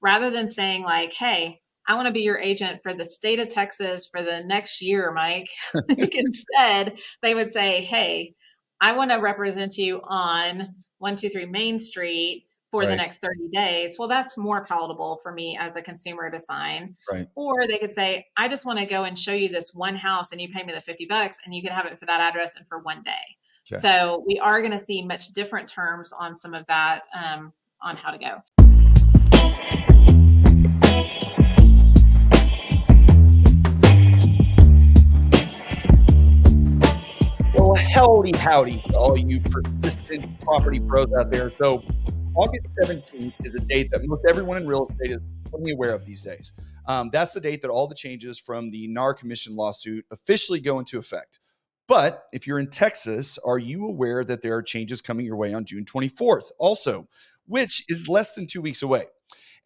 rather than saying like, "Hey, I want to be your agent for the state of Texas for the next year, Mike." instead, they would say, "Hey, I want to represent you on 123 Main Street for right. the next 30 days. Well, that's more palatable for me as a consumer to sign. Right. Or they could say, I just want to go and show you this one house and you pay me the 50 bucks and you can have it for that address and for one day. Sure. So we are going to see much different terms on some of that um, on how to go. Well, howdy, howdy, all you persistent property pros out there. So August 17th is a date that most everyone in real estate is fully aware of these days. Um, that's the date that all the changes from the NAR Commission lawsuit officially go into effect. But if you're in Texas, are you aware that there are changes coming your way on June 24th also, which is less than two weeks away?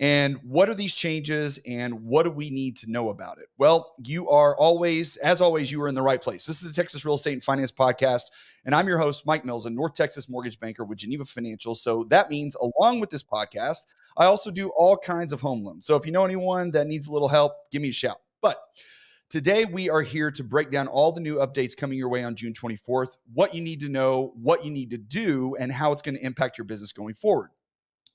And what are these changes and what do we need to know about it? Well, you are always, as always, you are in the right place. This is the Texas Real Estate and Finance Podcast. And I'm your host, Mike Mills, a North Texas mortgage banker with Geneva Financial. So that means, along with this podcast, I also do all kinds of home loans. So if you know anyone that needs a little help, give me a shout. But Today, we are here to break down all the new updates coming your way on June 24th, what you need to know, what you need to do, and how it's going to impact your business going forward.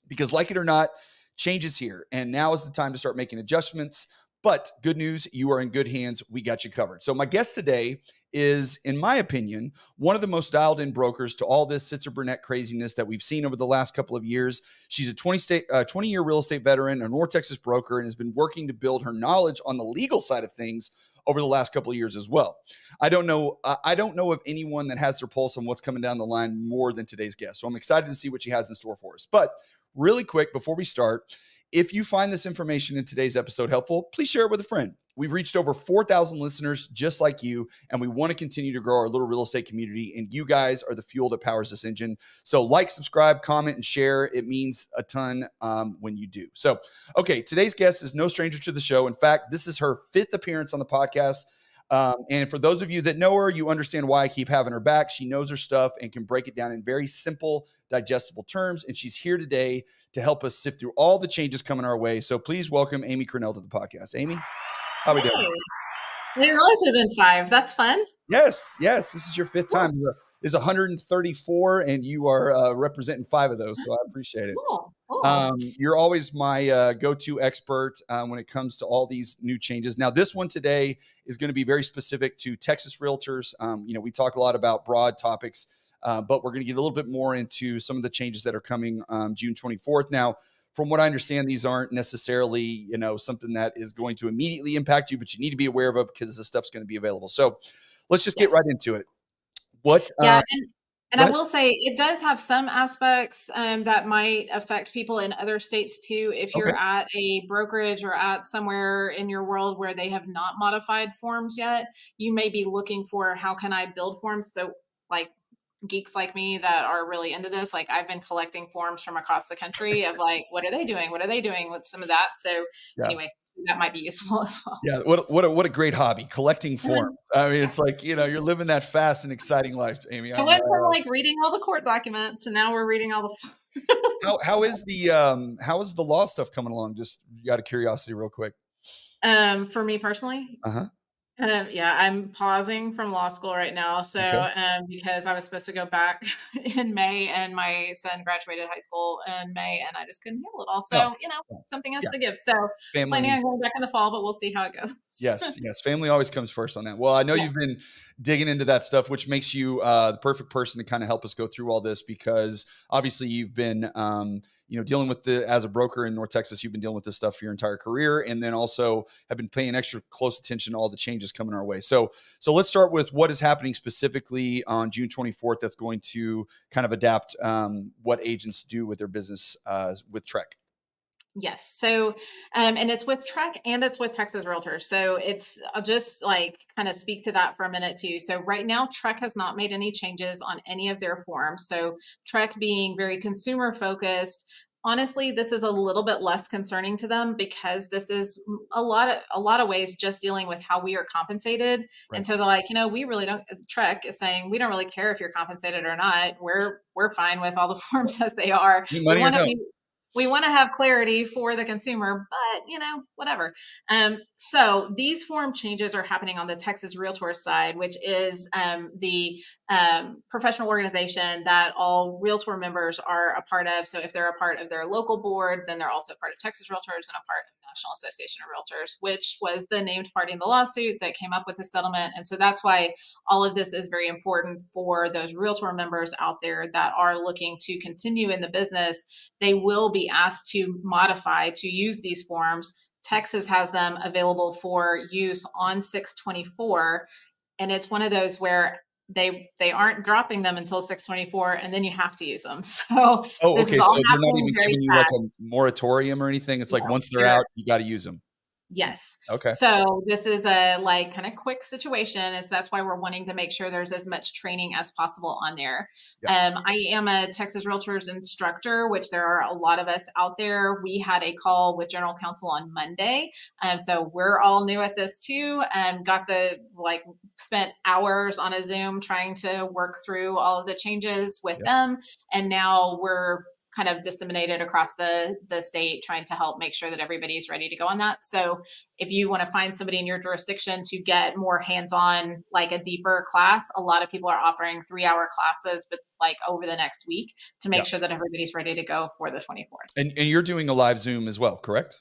Because, like it or not, changes here. And now is the time to start making adjustments. But good news, you are in good hands. We got you covered. So, my guest today is, in my opinion, one of the most dialed in brokers to all this Sitzer Burnett craziness that we've seen over the last couple of years. She's a 20, state, uh, 20 year real estate veteran, a North Texas broker, and has been working to build her knowledge on the legal side of things over the last couple of years as well. I don't know. I don't know of anyone that has their pulse on what's coming down the line more than today's guest. So I'm excited to see what she has in store for us. But really quick before we start, if you find this information in today's episode helpful, please share it with a friend. We've reached over 4,000 listeners just like you, and we want to continue to grow our little real estate community. And you guys are the fuel that powers this engine. So, like, subscribe, comment, and share. It means a ton um, when you do. So, okay, today's guest is no stranger to the show. In fact, this is her fifth appearance on the podcast. Um, and for those of you that know her, you understand why I keep having her back. She knows her stuff and can break it down in very simple, digestible terms. And she's here today to help us sift through all the changes coming our way. So please welcome Amy Cearnal to the podcast. Amy. How we hey. doing? I didn't realize it had been five. That's fun. Yes, yes. This is your fifth time. Is 134, and you are uh, representing five of those. So I appreciate it. Cool. Cool. Um, you're always my uh, go-to expert uh, when it comes to all these new changes. Now, this one today is going to be very specific to Texas realtors. Um, you know, we talk a lot about broad topics, uh, but we're going to get a little bit more into some of the changes that are coming um, June 24th. Now, from what I understand, these aren't necessarily, you know, something that is going to immediately impact you, but you need to be aware of it because this stuff's going to be available. So let's just yes. get right into it. What? Yeah. Uh, and, and I will say it does have some aspects um, that might affect people in other states too. If you're okay. at a brokerage or at somewhere in your world where they have not modified forms yet, you may be looking for how can I build forms. So, like geeks like me that are really into this like i've been collecting forms from across the country of like what are they doing? What are they doing? With some of that? So yeah. anyway that might be useful as well. Yeah what, what, a, what a great hobby collecting forms. I mean it's like you know you're living that fast and exciting life amy. I went from uh, like reading all the court documents and now we're reading all the how, how is the um how is the law stuff coming along? Just out of curiosity real quick. Um for me personally uh-huh um, yeah, I'm pausing from law school right now. So, okay. um, because I was supposed to go back in May and my son graduated high school in May and I just couldn't handle it all. So, oh. you know, something else yeah. to give. So, Family. planning on going back in the fall, but we'll see how it goes. yes, yes. Family always comes first on that. Well, I know yeah. you've been digging into that stuff, which makes you uh, the perfect person to kind of help us go through all this because obviously you've been, um, you know, dealing with the as a broker in North Texas, you've been dealing with this stuff for your entire career, and then also have been paying extra close attention to all the changes coming our way. So, so let's start with what is happening specifically on June 24th. That's going to kind of adapt um, what agents do with their business uh, with TREC. Yes. So, um, and it's with TREC and it's with Texas Realtors. So it's I'll just like kind of speak to that for a minute too. So right now, TREC has not made any changes on any of their forms. So TREC being very consumer focused. Honestly, this is a little bit less concerning to them because this is a lot of a lot of ways just dealing with how we are compensated. Right. And so they're like, you know, we really don't. TREC is saying we don't really care if you're compensated or not. We're we're fine with all the forms as they are. Money or no. Be, we want to have clarity for the consumer, but you know, whatever. Um, so these form changes are happening on the Texas Realtor side, which is um, the um, professional organization that all Realtor members are a part of. So if they're a part of their local board, then they're also a part of Texas Realtors and a part of National Association of Realtors, which was the named party in the lawsuit that came up with the settlement. And so that's why all of this is very important for those Realtor members out there that are looking to continue in the business. They will be asked to modify to use these forms. Texas has them available for use on 624. And it's one of those where they they aren't dropping them until 624 and then you have to use them. So oh okay so they're not even giving you like a moratorium or anything? It's like once they're out you got to use them Yes. Okay. So this is a like kind of quick situation. It's that's why we're wanting to make sure there's as much training as possible on there. Um, I am a Texas Realtors instructor, which there are a lot of us out there. We had a call with General Counsel on Monday. Um, so we're all new at this too. And got the like spent hours on a Zoom trying to work through all of the changes with them. And now we're kind of disseminated across the the state trying to help make sure that everybody's ready to go on that. So if you want to find somebody in your jurisdiction to get more hands-on like a deeper class a lot of people are offering three hour classes but like over the next week to make yeah. sure that everybody's ready to go for the 24th and, and you're doing a live zoom as well correct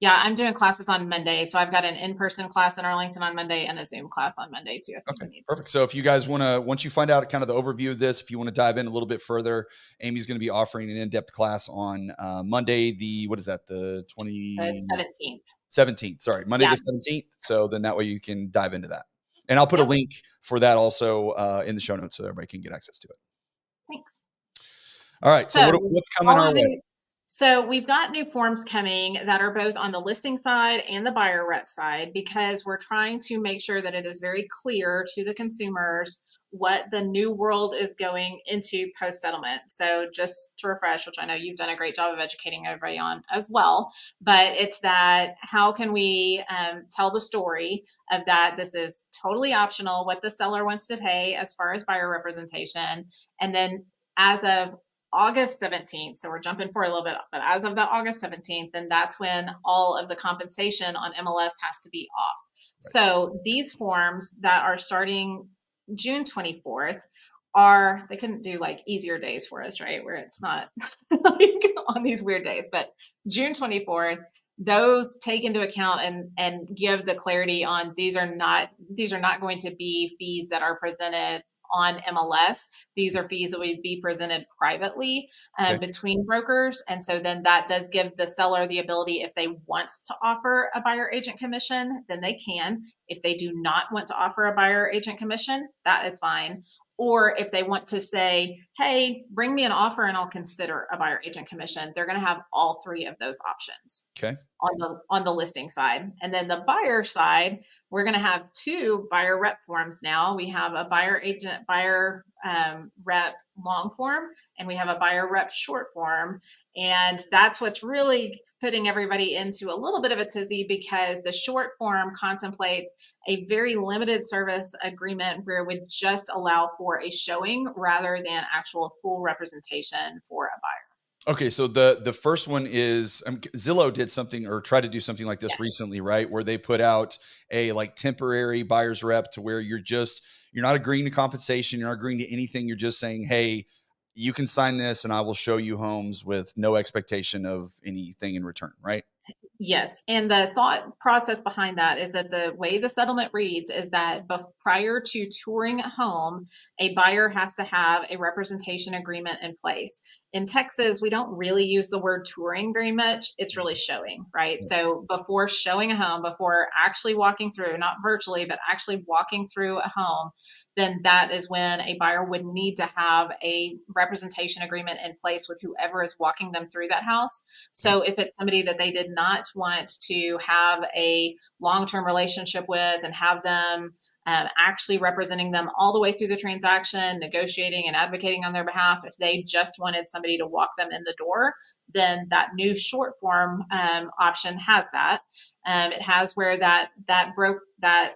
yeah, I'm doing classes on Monday. So I've got an in-person class in Arlington on Monday and a Zoom class on Monday too. okay, perfect. So if you guys want to, once you find out kind of the overview of this, if you want to dive in a little bit further, Amy's going to be offering an in-depth class on uh, Monday. The what is that? The twenty seventeenth. Seventeenth. Sorry, Monday yeah. the seventeenth. So then that way you can dive into that, and I'll put a link for that also uh, in the show notes so everybody can get access to it. Thanks. All right. So, so what, what's coming our way? So we've got new forms coming that are both on the listing side and the buyer rep side because we're trying to make sure that it is very clear to the consumers what the new world is going into post settlement. So just to refresh, which I know you've done a great job of educating everybody on as well, but it's that how can we um, tell the story of that this is totally optional what the seller wants to pay as far as buyer representation, and then as of August 17th, so we're jumping for a little bit, but as of that August 17th, then that's when all of the compensation on MLS has to be off. Right. So these forms that are starting June 24th are they couldn't do like easier days for us, right? Where it's not like on these weird days, but June 24th, those take into account and and give the clarity on these are not these are not going to be fees that are presented on MLS. These are fees that would be presented privately um, okay. between brokers. And so then that does give the seller the ability, if they want to offer a buyer agent commission, then they can. If they do not want to offer a buyer agent commission, that is fine or if they want to say, hey, bring me an offer and I'll consider a buyer agent commission, they're going to have all three of those options. Okay. On the on the listing side. And then the buyer side, we're going to have two buyer rep forms now. We have a buyer agent buyer um, rep long form and we have a buyer rep short form. And that's what's really putting everybody into a little bit of a tizzy because the short form contemplates a very limited service agreement where it would just allow for a showing rather than actual full representation for a buyer. Okay, so the the first one is um, Zillow did something or tried to do something like this yes. recently, right? Where they put out a like temporary buyer's rep to where you're just you're not agreeing to compensation, you're not agreeing to anything. You're just saying, hey, you can sign this and I will show you homes with no expectation of anything in return, right? Yes. And the thought process behind that is that the way the settlement reads is that prior to touring a home, a buyer has to have a representation agreement in place. In Texas, we don't really use the word touring very much. It's really showing, right? So before showing a home, before actually walking through, not virtually, but actually walking through a home, then that is when a buyer would need to have a representation agreement in place with whoever is walking them through that house. So if it's somebody that they did not want to have a long term relationship with and have them um, actually representing them all the way through the transaction, negotiating and advocating on their behalf. If they just wanted somebody to walk them in the door, then that new short form um, option has that. Um, it has where that that broke that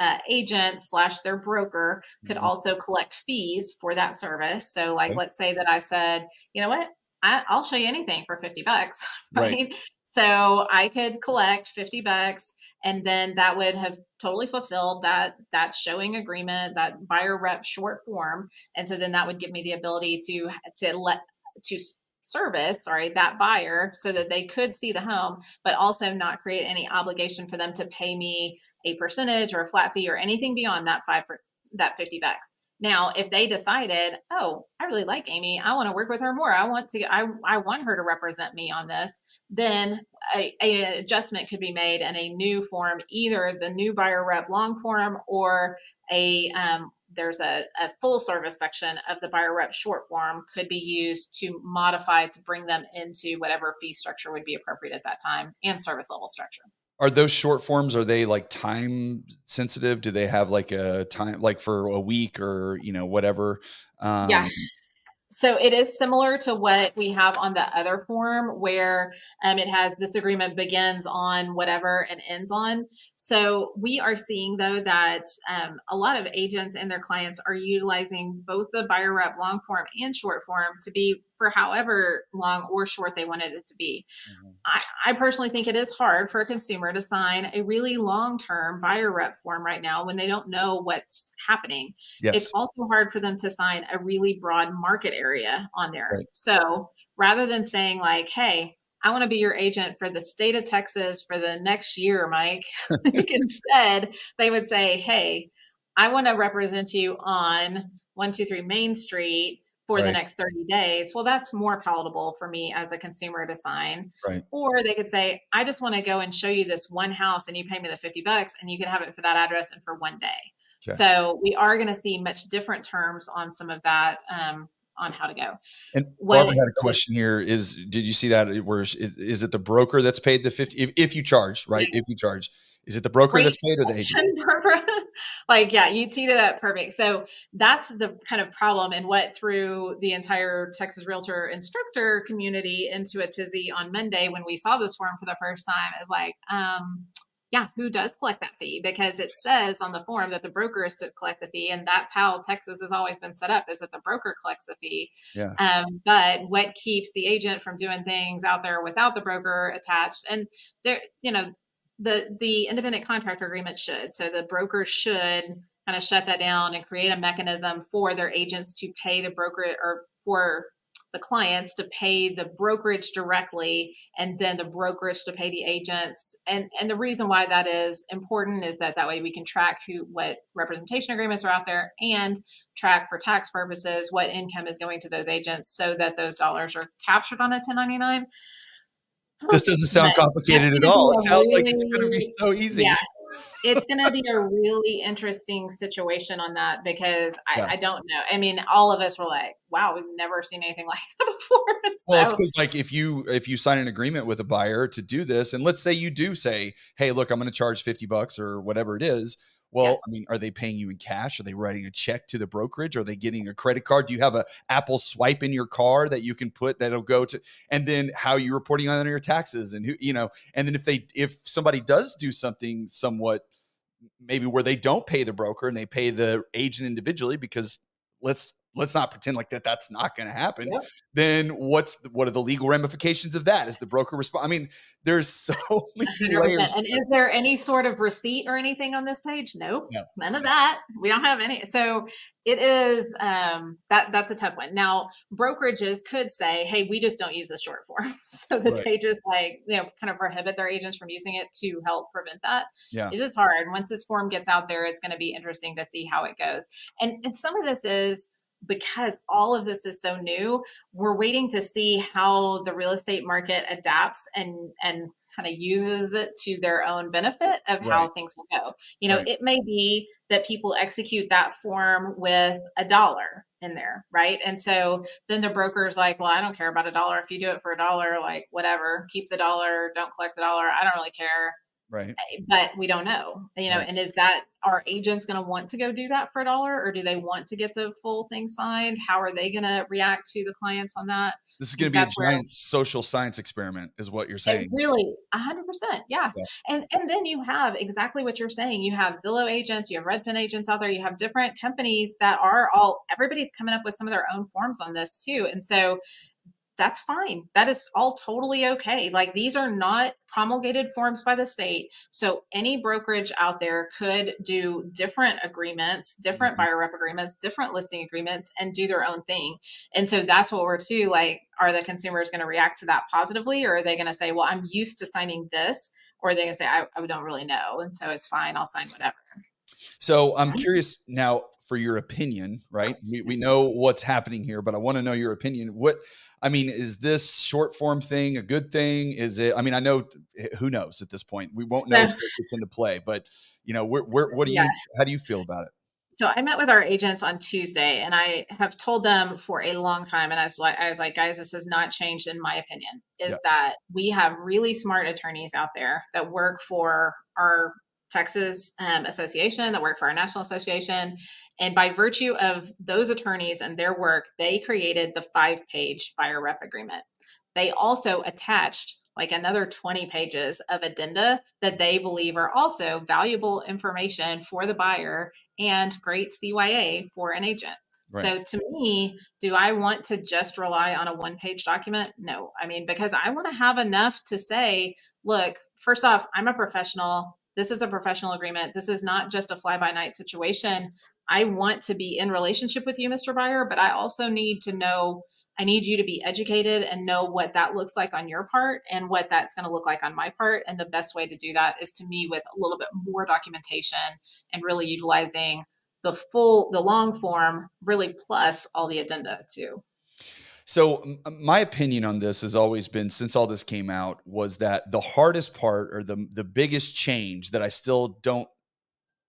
uh, agent slash their broker could mm-hmm. also collect fees for that service. So, like, okay. let's say that I said, you know what, I, will show you anything for 50 bucks. Right? right. So I could collect 50 bucks and then that would have totally fulfilled that that showing agreement, that buyer rep short form. And so then that would give me the ability to to let to service, sorry, that buyer so that they could see the home, but also not create any obligation for them to pay me a percentage or a flat fee or anything beyond that five that 50 bucks. Now, if they decided, oh, I really like Amy, I want to work with her more. I want to, I, I want her to represent me on this. Then a, a adjustment could be made and a new form, either the new buyer rep long form or a um, there's a, a full service section of the buyer rep short form could be used to modify to bring them into whatever fee structure would be appropriate at that time and service level structure are those short forms are they like time sensitive? Do they have like a time like for a week or you know whatever? Um, yeah so it is similar to what we have on the other form where um, it has this agreement begins on whatever and ends on. So we are seeing though that um, a lot of agents and their clients are utilizing both the buyer rep long form and short form to be for however long or short they wanted it to be. Mm-hmm. I, I, personally think it is hard for a consumer to sign a really long term buyer rep form right now when they don't know what's happening. Yes. It's also hard for them to sign a really broad market area on there. Right. So rather than saying, like, hey, I want to be your agent for the state of Texas for the next year, Mike. Instead, they would say, Hey, I want to represent you on 123 Main Street for right. the next 30 days. Well, that's more palatable for me as a consumer to sign. Right. Or they could say, I just want to go and show you this one house and you pay me the 50 bucks and you can have it for that address and for one day. So we are going to see much different terms on some of that. Um, on how to go. And Barbara had a question here: Is did you see that? Where is, is it the broker that's paid the fifty? If, if you charge, right? If you charge, is it the broker Great that's paid or the agent? like, yeah, you teed it up perfect. So that's the kind of problem and what threw the entire Texas Realtor instructor community into a tizzy on Monday when we saw this form for the first time is like, um, yeah, who does collect that fee? Because it says on the form that the broker is to collect the fee, and that's how Texas has always been set up: is that the broker collects the fee. Yeah. Um, but what keeps the agent from doing things out there without the broker attached? And there, you know, the the independent contractor agreement should. So the broker should kind of shut that down and create a mechanism for their agents to pay the broker or for the clients to pay the brokerage directly and then the brokerage to pay the agents and and the reason why that is important is that that way we can track who what representation agreements are out there and track for tax purposes what income is going to those agents so that those dollars are captured on a 1099 this doesn't sound complicated at all. It sounds really, like it's going to be so easy. Yeah. it's going to be a really interesting situation on that because I, yeah. I, don't know. I mean, all of us were like, "Wow, we've never seen anything like that before." so, well, because like if you if you sign an agreement with a buyer to do this, and let's say you do say, "Hey, look, I'm going to charge fifty bucks or whatever it is," Well, yes. I mean, are they paying you in cash? Are they writing a check to the brokerage? Are they getting a credit card? Do you have a Apple swipe in your car that you can put that'll go to? And then how are you reporting on your taxes? And who, you know, and then if they if somebody does do something somewhat maybe where they don't pay the broker and they pay the agent individually because let's let's not pretend like that that's not going to happen yep. then what's the, what are the legal ramifications of that? Is the broker respond i mean there's so many layers and is there any sort of receipt or anything on this page? Nope. No. none of that. We don't have any so it is um, that that's a tough one. Now brokerages could say hey we just don't use the short form. So that right. they just like you know kind of prohibit their agents from using it to help prevent that. Yeah. It's just hard. Once this form gets out there it's going to be interesting to see how it goes. And and some of this is because all of this is so new, we're waiting to see how the real estate market adapts and and kind of uses it to their own benefit of right. how things will go. You know, right. it may be that people execute that form with a dollar in there, right? And so then the broker's like, well, I don't care about a dollar. If you do it for a dollar, like whatever, keep the dollar, don't collect the dollar. I don't really care right eh, but we don't know you know right. and is that our agents going to want to go do that for a dollar or do they want to get the full thing signed how are they going to react to the clients on that this is going to be a giant social science experiment is what you're saying really 100% yeah. yeah. and and then you have exactly what you're saying you have zillow agents you have redfin agents out there you have different companies that are all everybody's coming up with some of their own forms on this too and so that's fine. That is all totally okay. Like these are not promulgated forms by the state. So any brokerage out there could do different agreements, different mm-hmm. buyer rep agreements, different listing agreements, and do their own thing. And so that's what we're to like, are the consumers going to react to that positively? Or are they going to say, well, I'm used to signing this? Or are they going to say, I, I don't really know. And so it's fine. I'll sign whatever. So I'm curious now for your opinion, right? We, we know what's happening here, but I want to know your opinion. What I mean, is this short form thing a good thing? Is it? I mean, I know eh, who knows at this point. We won't know until it gets into play. But you know, where, where what do you? How do you feel about it? So I met with our agents on Tuesday, and I have told them for a long time, and I was like, I was like, guys, this has not changed in my opinion. Is yeah. that we have really smart attorneys out there that work for our Texas um, Association, that work for our national association. And by virtue of those attorneys and their work, they created the five page buyer rep agreement. They also attached like another 20 pages of addenda that they believe are also valuable information for the buyer and great CYA for an agent. Right. So to me, do I want to just rely on a one page document? No. I mean, because I want to have enough to say, look, first off, I'm a professional. This is a professional agreement. This is not just a fly by night situation. I want to be in relationship with you, Mr. Buyer, but I also need to know, I need you to be educated and know what that looks like on your part and what that's going to look like on my part. And the best way to do that is to me with a little bit more documentation and really utilizing the full, the long form, really plus all the addenda too. So my opinion on this has always been since all this came out was that the hardest part or the the biggest change that I still don't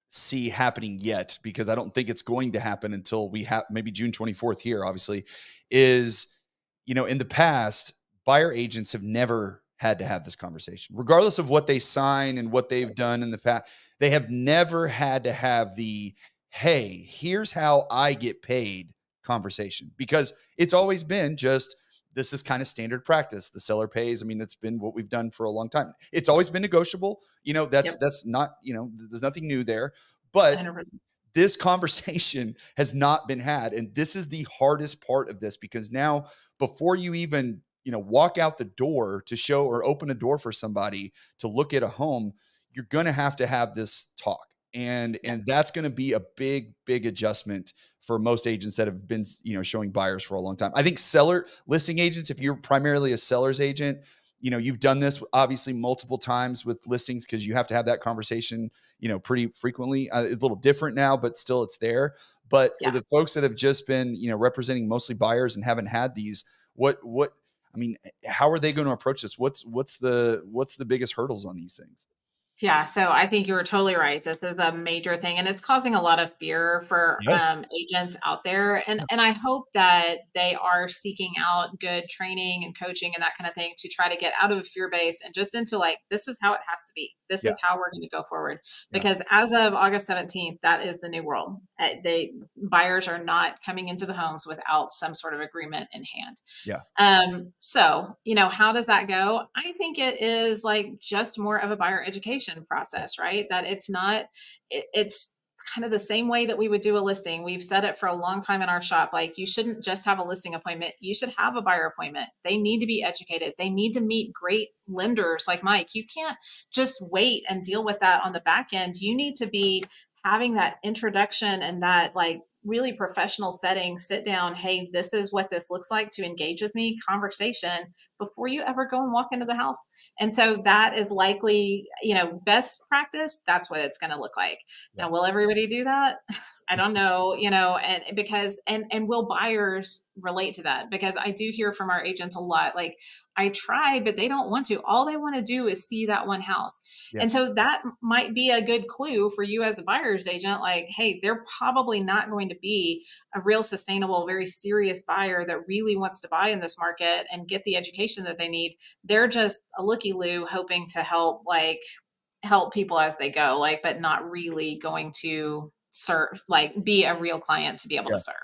see happening yet because I don't think it's going to happen until we have maybe June 24th here obviously is you know in the past buyer agents have never had to have this conversation. Regardless of what they sign and what they've done in the past they have never had to have the hey here's how I get paid conversation because it's always been just this is kind of standard practice. The seller pays. I mean, it's been what we've done for a long time. It's always been negotiable. You know, that's yep. that's not, you know, there's nothing new there. But this conversation has not been had. And this is the hardest part of this because now before you even, you know, walk out the door to show or open a door for somebody to look at a home, you're going to have to have this talk and and that's going to be a big big adjustment for most agents that have been you know showing buyers for a long time. I think seller listing agents if you're primarily a seller's agent you know you've done this obviously multiple times with listings because you have to have that conversation you know pretty frequently. Uh, it's a little different now but still it's there. But yeah. for the folks that have just been you know representing mostly buyers and haven't had these what what i mean how are they going to approach this? What's what's the what's the biggest hurdles on these things yeah, so I think you were totally right. This is a major thing, and it's causing a lot of fear for yes. um, agents out there. And and I hope that they are seeking out good training and coaching and that kind of thing to try to get out of a fear base and just into like this is how it has to be. This yeah. is how we're going to go forward. Because yeah. as of August seventeenth, that is the new world. Uh, they buyers are not coming into the homes without some sort of agreement in hand. Yeah. Um. So you know how does that go? I think it is like just more of a buyer education process, right? That it's not, it, it's kind of the same way that we would do a listing. We've said it for a long time in our shop. Like, you shouldn't just have a listing appointment, you should have a buyer appointment. They need to be educated, they need to meet great lenders like Mike. You can't just wait and deal with that on the back end. You need to be having that introduction and that like really professional setting, sit down, hey, this is what this looks like to engage with me, conversation before you ever go and walk into the house. And so that is likely, you know, best practice, that's what it's going to look like. Yeah. Now, will everybody do that? I don't know, you know, and because and and will buyers relate to that? Because I do hear from our agents a lot like I tried but they don't want to. All they want to do is see that one house. Yes. And so that might be a good clue for you as a buyer's agent like hey, they're probably not going to be a real sustainable very serious buyer that really wants to buy in this market and get the education that they need. They're just a looky loo hoping to help like help people as they go like but not really going to serve like be a real client to be able yeah. to serve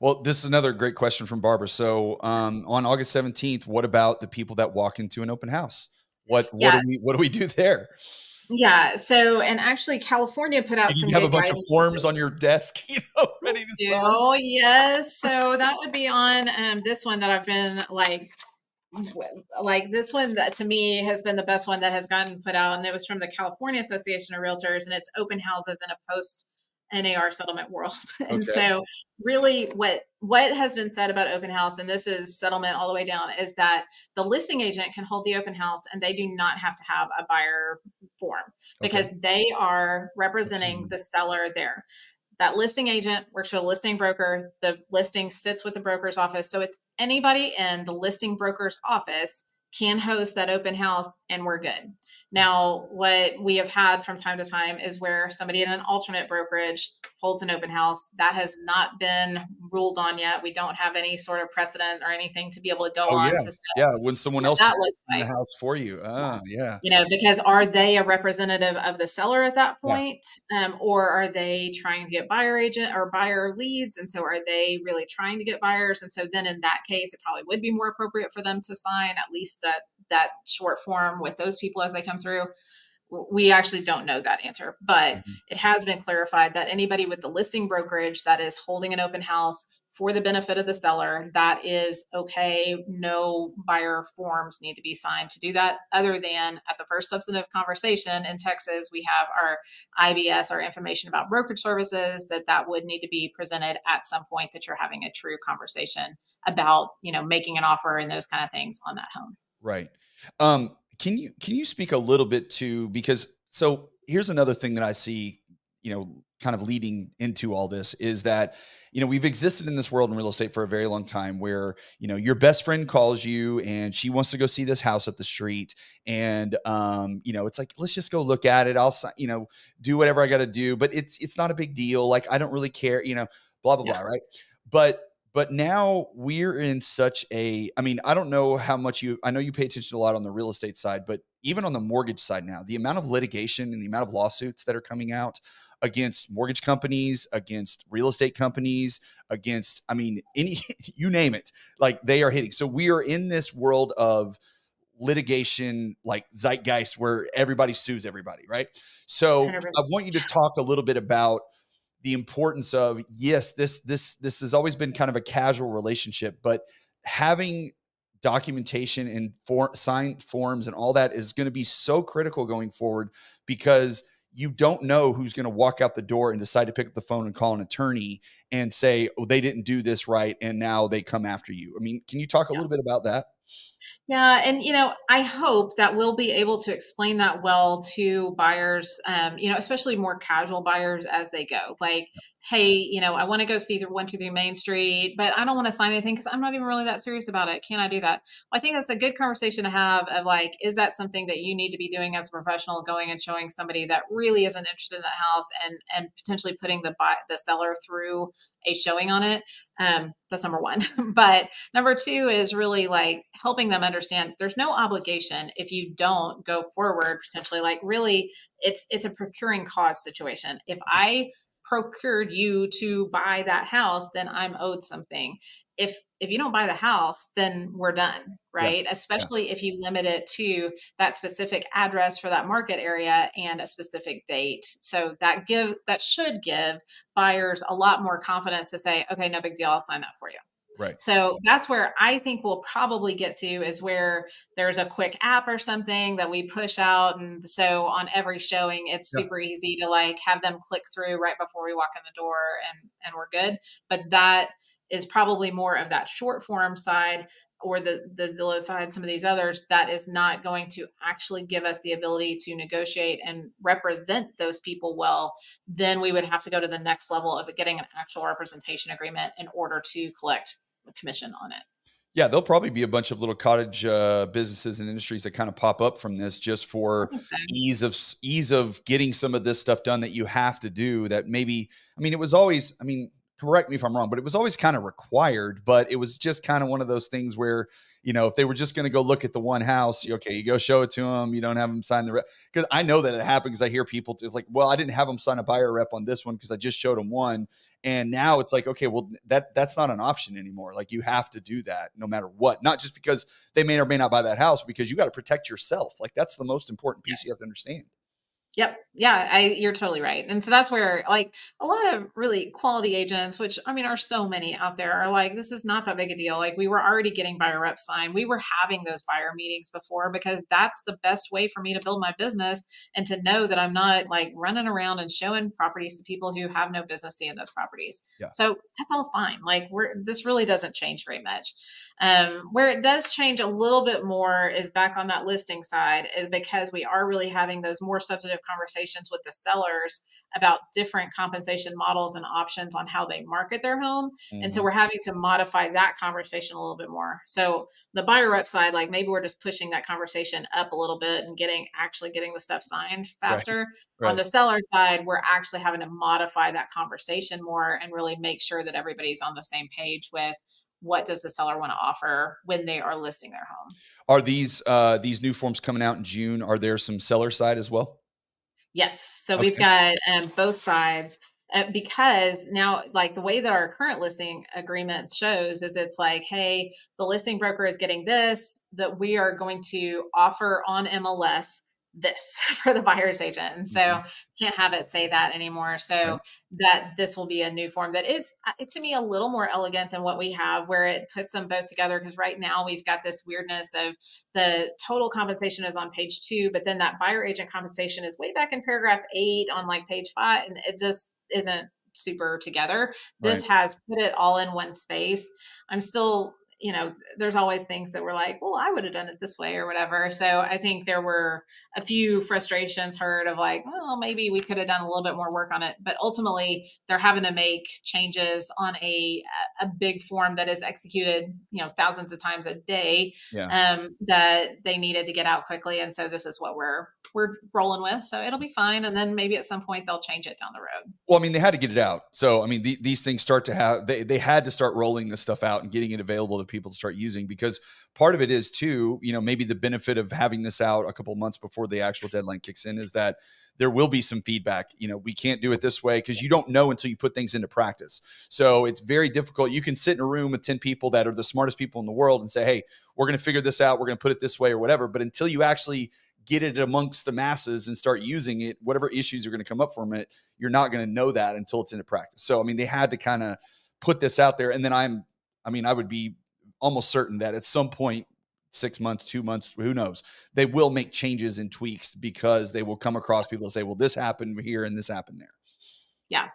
well this is another great question from barbara so um, on august 17th what about the people that walk into an open house what what yes. do we what do we do there Yeah. So, and actually, California put out. you have a bunch of forms on your desk, you know, ready to sign. Oh yes. So that would be on um, this one that I've been like like this one that to me has been the best one that has gotten put out and it was from the california association of realtors and it's open houses in a post NAR settlement world. and okay. so really what what has been said about open house and this is settlement all the way down is that the listing agent can hold the open house and they do not have to have a buyer form because okay. they are representing mm. the seller there. That listing agent works for the listing broker. The listing sits with the broker's office. So it's anybody in the listing broker's office can host that open house and we're good. Now, what we have had from time to time is where somebody in an alternate brokerage holds an open house. That has not been ruled on yet. We don't have any sort of precedent or anything to be able to go oh, on yeah. to say. Yeah, when someone else that looks like. the house for you. Ah, yeah. You know, because are they a representative of the seller at that point? Yeah. Um, or are they trying to get buyer agent or buyer leads? And so are they really trying to get buyers? And so then in that case, it probably would be more appropriate for them to sign at least that that short form with those people as they come through we actually don't know that answer but mm-hmm. it has been clarified that anybody with the listing brokerage that is holding an open house for the benefit of the seller that is okay no buyer forms need to be signed to do that other than at the first substantive conversation in texas we have our ibs our information about brokerage services that that would need to be presented at some point that you're having a true conversation about you know making an offer and those kind of things on that home Right. Um, can you can you speak a little bit to because so here's another thing that I see, you know, kind of leading into all this is that you know we've existed in this world in real estate for a very long time where you know your best friend calls you and she wants to go see this house up the street and um you know it's like let's just go look at it i'll you know do whatever i got to do but it's it's not a big deal like i don't really care you know blah blah yeah. blah right but but now we're in such a i mean i don't know how much you i know you pay attention a lot on the real estate side but even on the mortgage side now the amount of litigation and the amount of lawsuits that are coming out against mortgage companies against real estate companies against i mean any you name it like they are hitting. So we are in this world of litigation like zeitgeist where everybody sues everybody right? So i want you to talk a little bit about the importance of yes this this this has always been kind of a casual relationship but having documentation and for, signed forms and all that is going to be so critical going forward because you don't know who's going to walk out the door and decide to pick up the phone and call an attorney and say oh they didn't do this right and now they come after you i mean can you talk a yeah. little bit about that yeah, and you know, I hope that we'll be able to explain that well to buyers, um, you know, especially more casual buyers as they go. Like, hey, you know, I want to go see the one two three Main Street, but I don't want to sign anything because I'm not even really that serious about it. Can I do that? Well, I think that's a good conversation to have. Of like, is that something that you need to be doing as a professional, going and showing somebody that really isn't interested in that house, and and potentially putting the buy, the seller through a showing on it. Um, that's number one. but number two is really like helping them understand there's no obligation if you don't go forward potentially. Like really, it's it's a procuring cause situation. If I procured you to buy that house, then I'm owed something. If if you don't buy the house, then we're done, right? Yeah. Especially yeah. if you limit it to that specific address for that market area and a specific date. So that give that should give buyers a lot more confidence to say, okay, no big deal, I'll sign that for you. Right. So that's where I think we'll probably get to is where there's a quick app or something that we push out. And so on every showing, it's yeah. super easy to like have them click through right before we walk in the door and, and we're good. But that is probably more of that short form side or the the Zillow side, some of these others, that is not going to actually give us the ability to negotiate and represent those people well, then we would have to go to the next level of getting an actual representation agreement in order to collect commission on it. Yeah, there'll probably be a bunch of little cottage uh, businesses and industries that kind of pop up from this just for ease of ease of getting some of this stuff done that you have to do. That maybe, I mean, it was always, I mean, correct me if I'm wrong, but it was always kind of required. But it was just kind of one of those things where, you know, if they were just going to go look at the one house, okay, you go show it to them. You don't have them sign the rep because I know that it happened because I hear people it's like, well, I didn't have them sign a buyer rep on this one because I just showed them one, and now it's like, okay, well, that that's not an option anymore. Like you have to do that no matter what, not just because they may or may not buy that house, because you got to protect yourself. Like that's the most important piece yes. you have to understand. Yep. Yeah, I you're totally right. And so that's where like a lot of really quality agents, which I mean are so many out there, are like, this is not that big a deal. Like we were already getting buyer rep sign. We were having those buyer meetings before because that's the best way for me to build my business and to know that I'm not like running around and showing properties to people who have no business seeing those properties. Yeah. So that's all fine. Like we're this really doesn't change very much. Um, where it does change a little bit more is back on that listing side, is because we are really having those more substantive conversations with the sellers about different compensation models and options on how they market their home. Mm-hmm. And so mm-hmm. we're having to modify that conversation a little bit more. So the buyer rep side, like maybe we're just pushing that conversation up a little bit and getting actually getting the stuff signed faster. Right. Right. On the seller side, we're actually having to modify that conversation more and really make sure that everybody's on the same page with what does the seller want to offer when they are listing their home. Are these uh, these new forms coming out in June? Are there some seller side as well? Yes. So okay. we've got um, both sides. Uh, because now like the way that our current listing agreement shows is it's like hey the listing broker is getting this that we are going to offer on mls this for the buyer's agent. And so mm-hmm. can't have it say that anymore. So that this will be a new form that is uh, to me a little more elegant than what we have where it puts them both together because right now we've got this weirdness of the total compensation is on page 2 but then that buyer agent compensation is way back in paragraph 8 on like page 5 and it just isn't super together. This right. has put it all in one space. I'm still you know, there's always things that were like, well, I would have done it this way or whatever. So I think there were a few frustrations heard of like, well, maybe we could have done a little bit more work on it. But ultimately, they're having to make changes on a a big form that is executed, you know, thousands of times a day yeah. um, that they needed to get out quickly. And so this is what we're we're rolling with. So it'll be fine. And then maybe at some point they'll change it down the road. Well, I mean, they had to get it out. So, I mean, the, these things start to have, they, they had to start rolling this stuff out and getting it available to people to start using because part of it is too, you know, maybe the benefit of having this out a couple months before the actual deadline kicks in is that there will be some feedback. You know, we can't do it this way because you don't know until you put things into practice. So it's very difficult. You can sit in a room with 10 people that are the smartest people in the world and say, hey, we're going to figure this out. We're going to put it this way or whatever. But until you actually get it amongst the masses and start using it, whatever issues are going to come up from it, you're not going to know that until it's into practice. So, I mean, they had to kind of put this out there. And then I'm, I mean, I would be almost certain that at some point, six months, two months, who knows, they will make changes and tweaks because they will come across people and say, well, this happened here and this happened there. Yeah.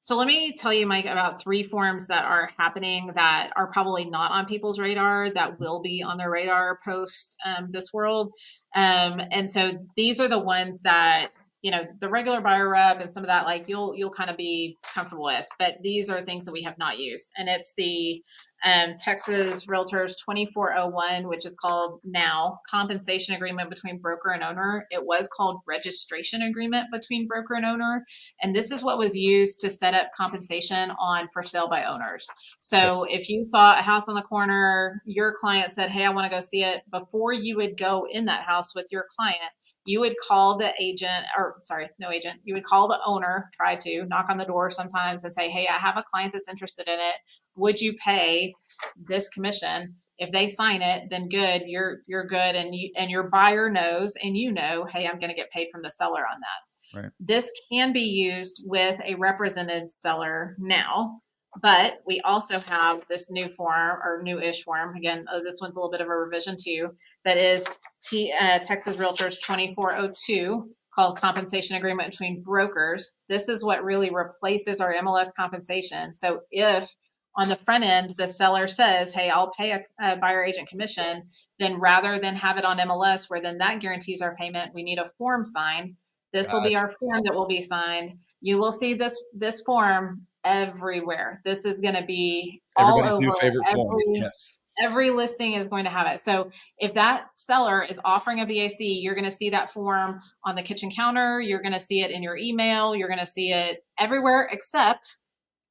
So let me tell you, Mike, about three forms that are happening that are probably not on people's radar that will be on their radar post um, this world. Um, and so these are the ones that you know the regular buyer rep and some of that like you'll you'll kind of be comfortable with. But these are things that we have not used. And it's the um, texas realtors 2401 which is called now compensation agreement between broker and owner. It was called registration agreement between broker and owner. And this is what was used to set up compensation on for sale by owners. So if you saw a house on the corner your client said hey i want to go see it before you would go in that house with your client you would call the agent or sorry no agent you would call the owner try to knock on the door sometimes and say hey i have a client that's interested in it. Would you pay this commission? If they sign it then good. You're you're good. And you and your buyer knows and you know hey i'm going to get paid from the seller on that. Right. this can be used with a represented seller now but we also have this new form or new-ish form. Again, uh, this one's a little bit of a revision too. That is T, uh, Texas Realtors 2402 called compensation agreement between brokers. This is what really replaces our MLS compensation. So if on the front end the seller says, "Hey, I'll pay a, a buyer agent commission," then rather than have it on MLS where then that guarantees our payment, we need a form signed. This gotcha. will be our form that will be signed. You will see this this form everywhere. This is going to be everybody's new favorite every, form. Yes. Every listing is going to have it. So if that seller is offering a BAC, you're going to see that form on the kitchen counter. You're going to see it in your email. You're going to see it everywhere except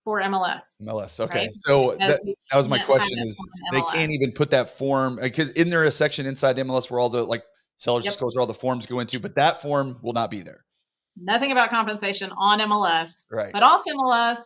for MLS. MLS. Okay. Right? So that, that, was my question is they can't even put that form uh, because isn't there a section inside MLS where all the like sellers yep. disclosure, all the forms go into, but that form will not be there. Nothing about compensation on MLS. Right. But off MLS,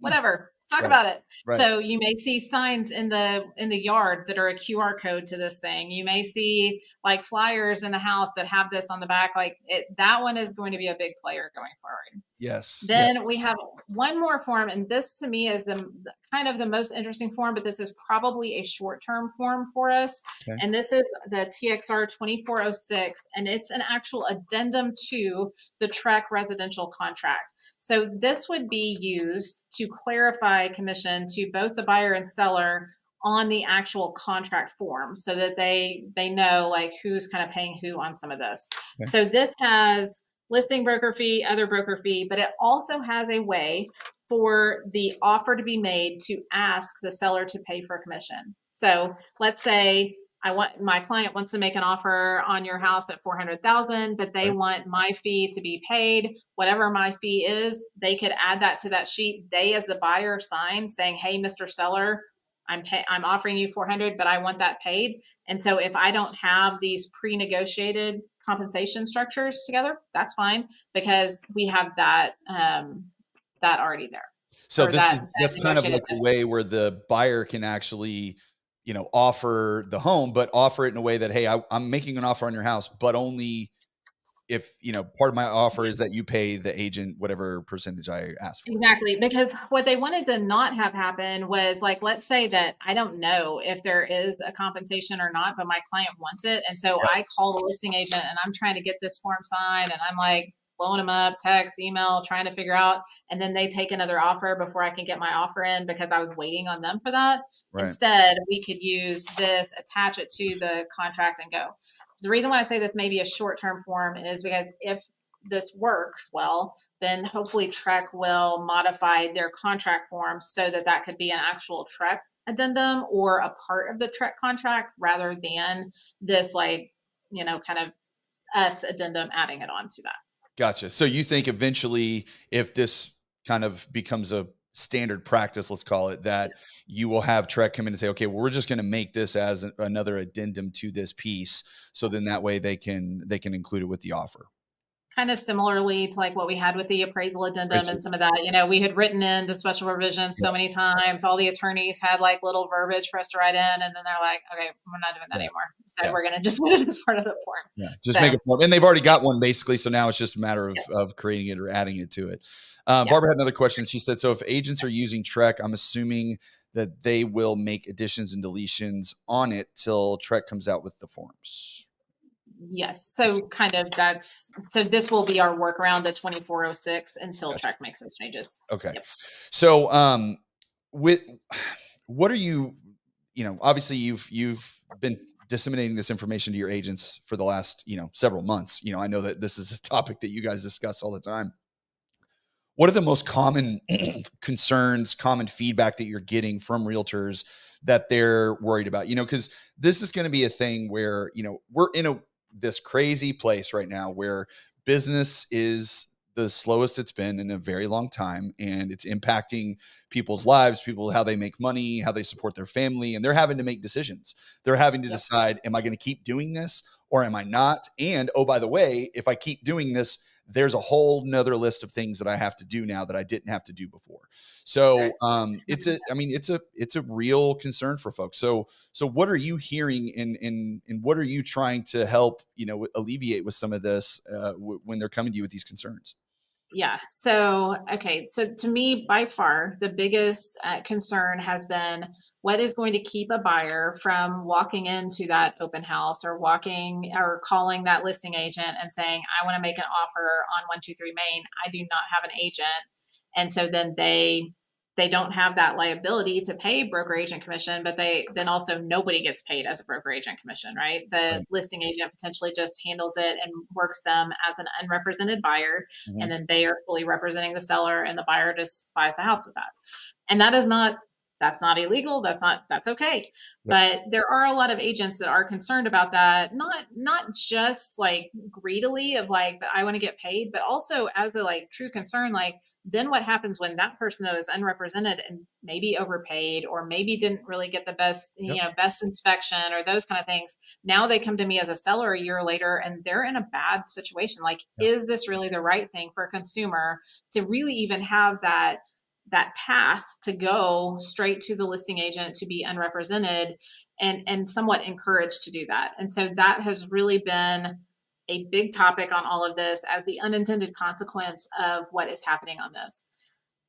whatever. talk right. about it. Right. So you may see signs in the in the yard that are a QR code to this thing. You may see like flyers in the house that have this on the back. Like it, that one is going to be a big player going forward. Yes. Then yes. we have one more form, and this to me is the kind of the most interesting form, but this is probably a short term form for us. Okay. And this is the TXR 2406, and it's an actual addendum to the TREC residential contract. So this would be used to clarify commission to both the buyer and seller on the actual contract form so that they they know like who's kind of paying who on some of this. Okay. So this has listing broker fee, other broker fee, but it also has a way for the offer to be made to ask the seller to pay for a commission. So let's say I want my client wants to make an offer on your house at 400,000 but they right. want my fee to be paid whatever my fee is they could add that to that sheet they as the buyer sign saying hey Mr. seller I'm pay- I'm offering you 400 but I want that paid and so if I don't have these pre-negotiated compensation structures together that's fine because we have that um that already there so this that, is that's kind of like a way where the buyer can actually you know offer the home but offer it in a way that hey I, i'm making an offer on your house but only if you know part of my offer is that you pay the agent whatever percentage i ask for. Exactly because what they wanted to not have happen was like let's say that i don't know if there is a compensation or not but my client wants it and so i call the listing agent and i'm trying to get this form signed and i'm like blowing them up, text, email, trying to figure out. And then they take another offer before I can get my offer in because I was waiting on them for that. Right. Instead, we could use this, attach it to the contract and go. The reason why I say this may be a short term form is because if this works well, then hopefully TREC will modify their contract form so that that could be an actual TREC addendum or a part of the TREC contract rather than this like, you know, kind of us addendum adding it on to that. Gotcha. So you think eventually, if this kind of becomes a standard practice, let's call it that, you will have TREC come in and say, okay, well, we're just going to make this as another addendum to this piece, so then that way they can they can include it with the offer kind of similarly to like what we had with the appraisal addendum and some of that. You know, we had written in the special revisions so many times. All the attorneys had like little verbiage for us to write in, and then they're like, "Okay, we're not doing that yeah. anymore." Said yeah. we're going to just put it as part of the form. Yeah, just so, make it form, and they've already got one basically. So now it's just a matter of, yes. of creating it or adding it to it. Uh, yeah. Barbara had another question. She said, "So if agents are using TREC, I'm assuming." That they will make additions and deletions on it till TREC comes out with the forms yes. So kind of that's so this will be our workaround the 2406 until gotcha. TREC makes those changes. Okay. Yep. So um with what are you you know, obviously you've you've been disseminating this information to your agents for the last, you know, several months. You know, I know that this is a topic that you guys discuss all the time. What are the most common concerns, common feedback that you're getting from realtors that they're worried about? You know, because this is going to be a thing where, you know, we're in a this crazy place right now where business is the slowest it's been in a very long time and it's impacting people's lives people how they make money how they support their family and they're having to make decisions they're having to yep. decide am i going to keep doing this or am i not and oh by the way if i keep doing this there's a whole nother list of things that I have to do now that I didn't have to do before. So um, it's a, I mean, it's a, it's a real concern for folks. So, so what are you hearing and and and what are you trying to help you know alleviate with some of this uh, w- when they're coming to you with these concerns? Yeah. So, okay. So, to me, by far, the biggest uh, concern has been what is going to keep a buyer from walking into that open house or walking or calling that listing agent and saying, I want to make an offer on 123 Main. I do not have an agent. And so then they they don't have that liability to pay broker agent commission, but they then also nobody gets paid as a broker agent commission, right? The right. listing agent potentially just handles it and works them as an unrepresented buyer, mm-hmm. and then they are fully representing the seller, and the buyer just buys the house with that. And that is not that's not illegal that's not that's okay but there are a lot of agents that are concerned about that not not just like greedily of like i want to get paid but also as a like true concern like then what happens when that person though is unrepresented and maybe overpaid or maybe didn't really get the best yep. you know best inspection or those kind of things now they come to me as a seller a year later and they're in a bad situation like yep. is this really the right thing for a consumer to really even have that that path to go straight to the listing agent to be unrepresented and and somewhat encouraged to do that and so that has really been a big topic on all of this as the unintended consequence of what is happening on this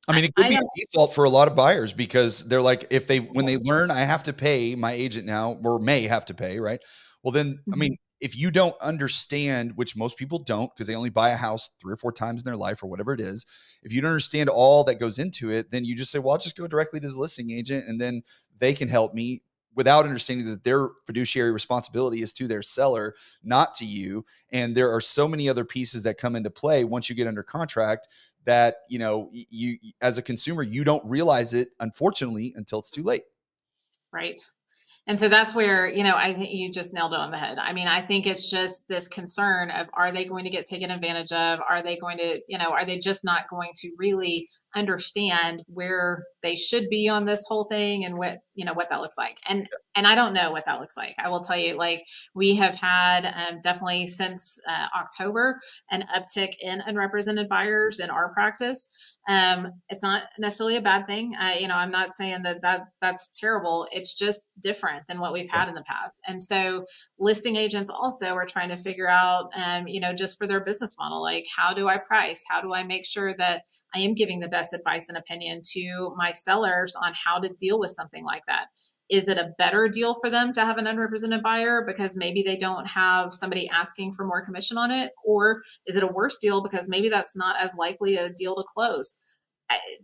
I mean, it could I be a default for a lot of buyers because they're like, if they when they learn I have to pay my agent now, or may have to pay, right? Well, then, mm-hmm. I mean, if you don't understand, which most people don't, because they only buy a house three or four times in their life or whatever it is, if you don't understand all that goes into it, then you just say, well, I'll just go directly to the listing agent and then they can help me without understanding that their fiduciary responsibility is to their seller, not to you. And there are so many other pieces that come into play once you get under contract that, you know, you as a consumer, you don't realize it, unfortunately, until it's too late. Right. And so that's where, you know, I think you just nailed it on the head. I mean, I think it's just this concern of are they going to get taken advantage of? Are they going to, you know, are they just not going to really understand where they should be on this whole thing and what you know what that looks like. And and i don't know what that looks like. I will tell you like we have had um, definitely since uh, october an uptick in unrepresented buyers in our practice. Um, it's not necessarily a bad thing. I, you know i'm not saying that that that's terrible. It's just different than what we've had in the past. And so listing agents also are trying to figure out um, you know just for their business model like how do i price? How do i make sure that i am giving the best advice and opinion to my sellers on how to deal with something like that. Is it a better deal for them to have an unrepresented buyer because maybe they don't have somebody asking for more commission on it? Or is it a worse deal because maybe that's not as likely a deal to close?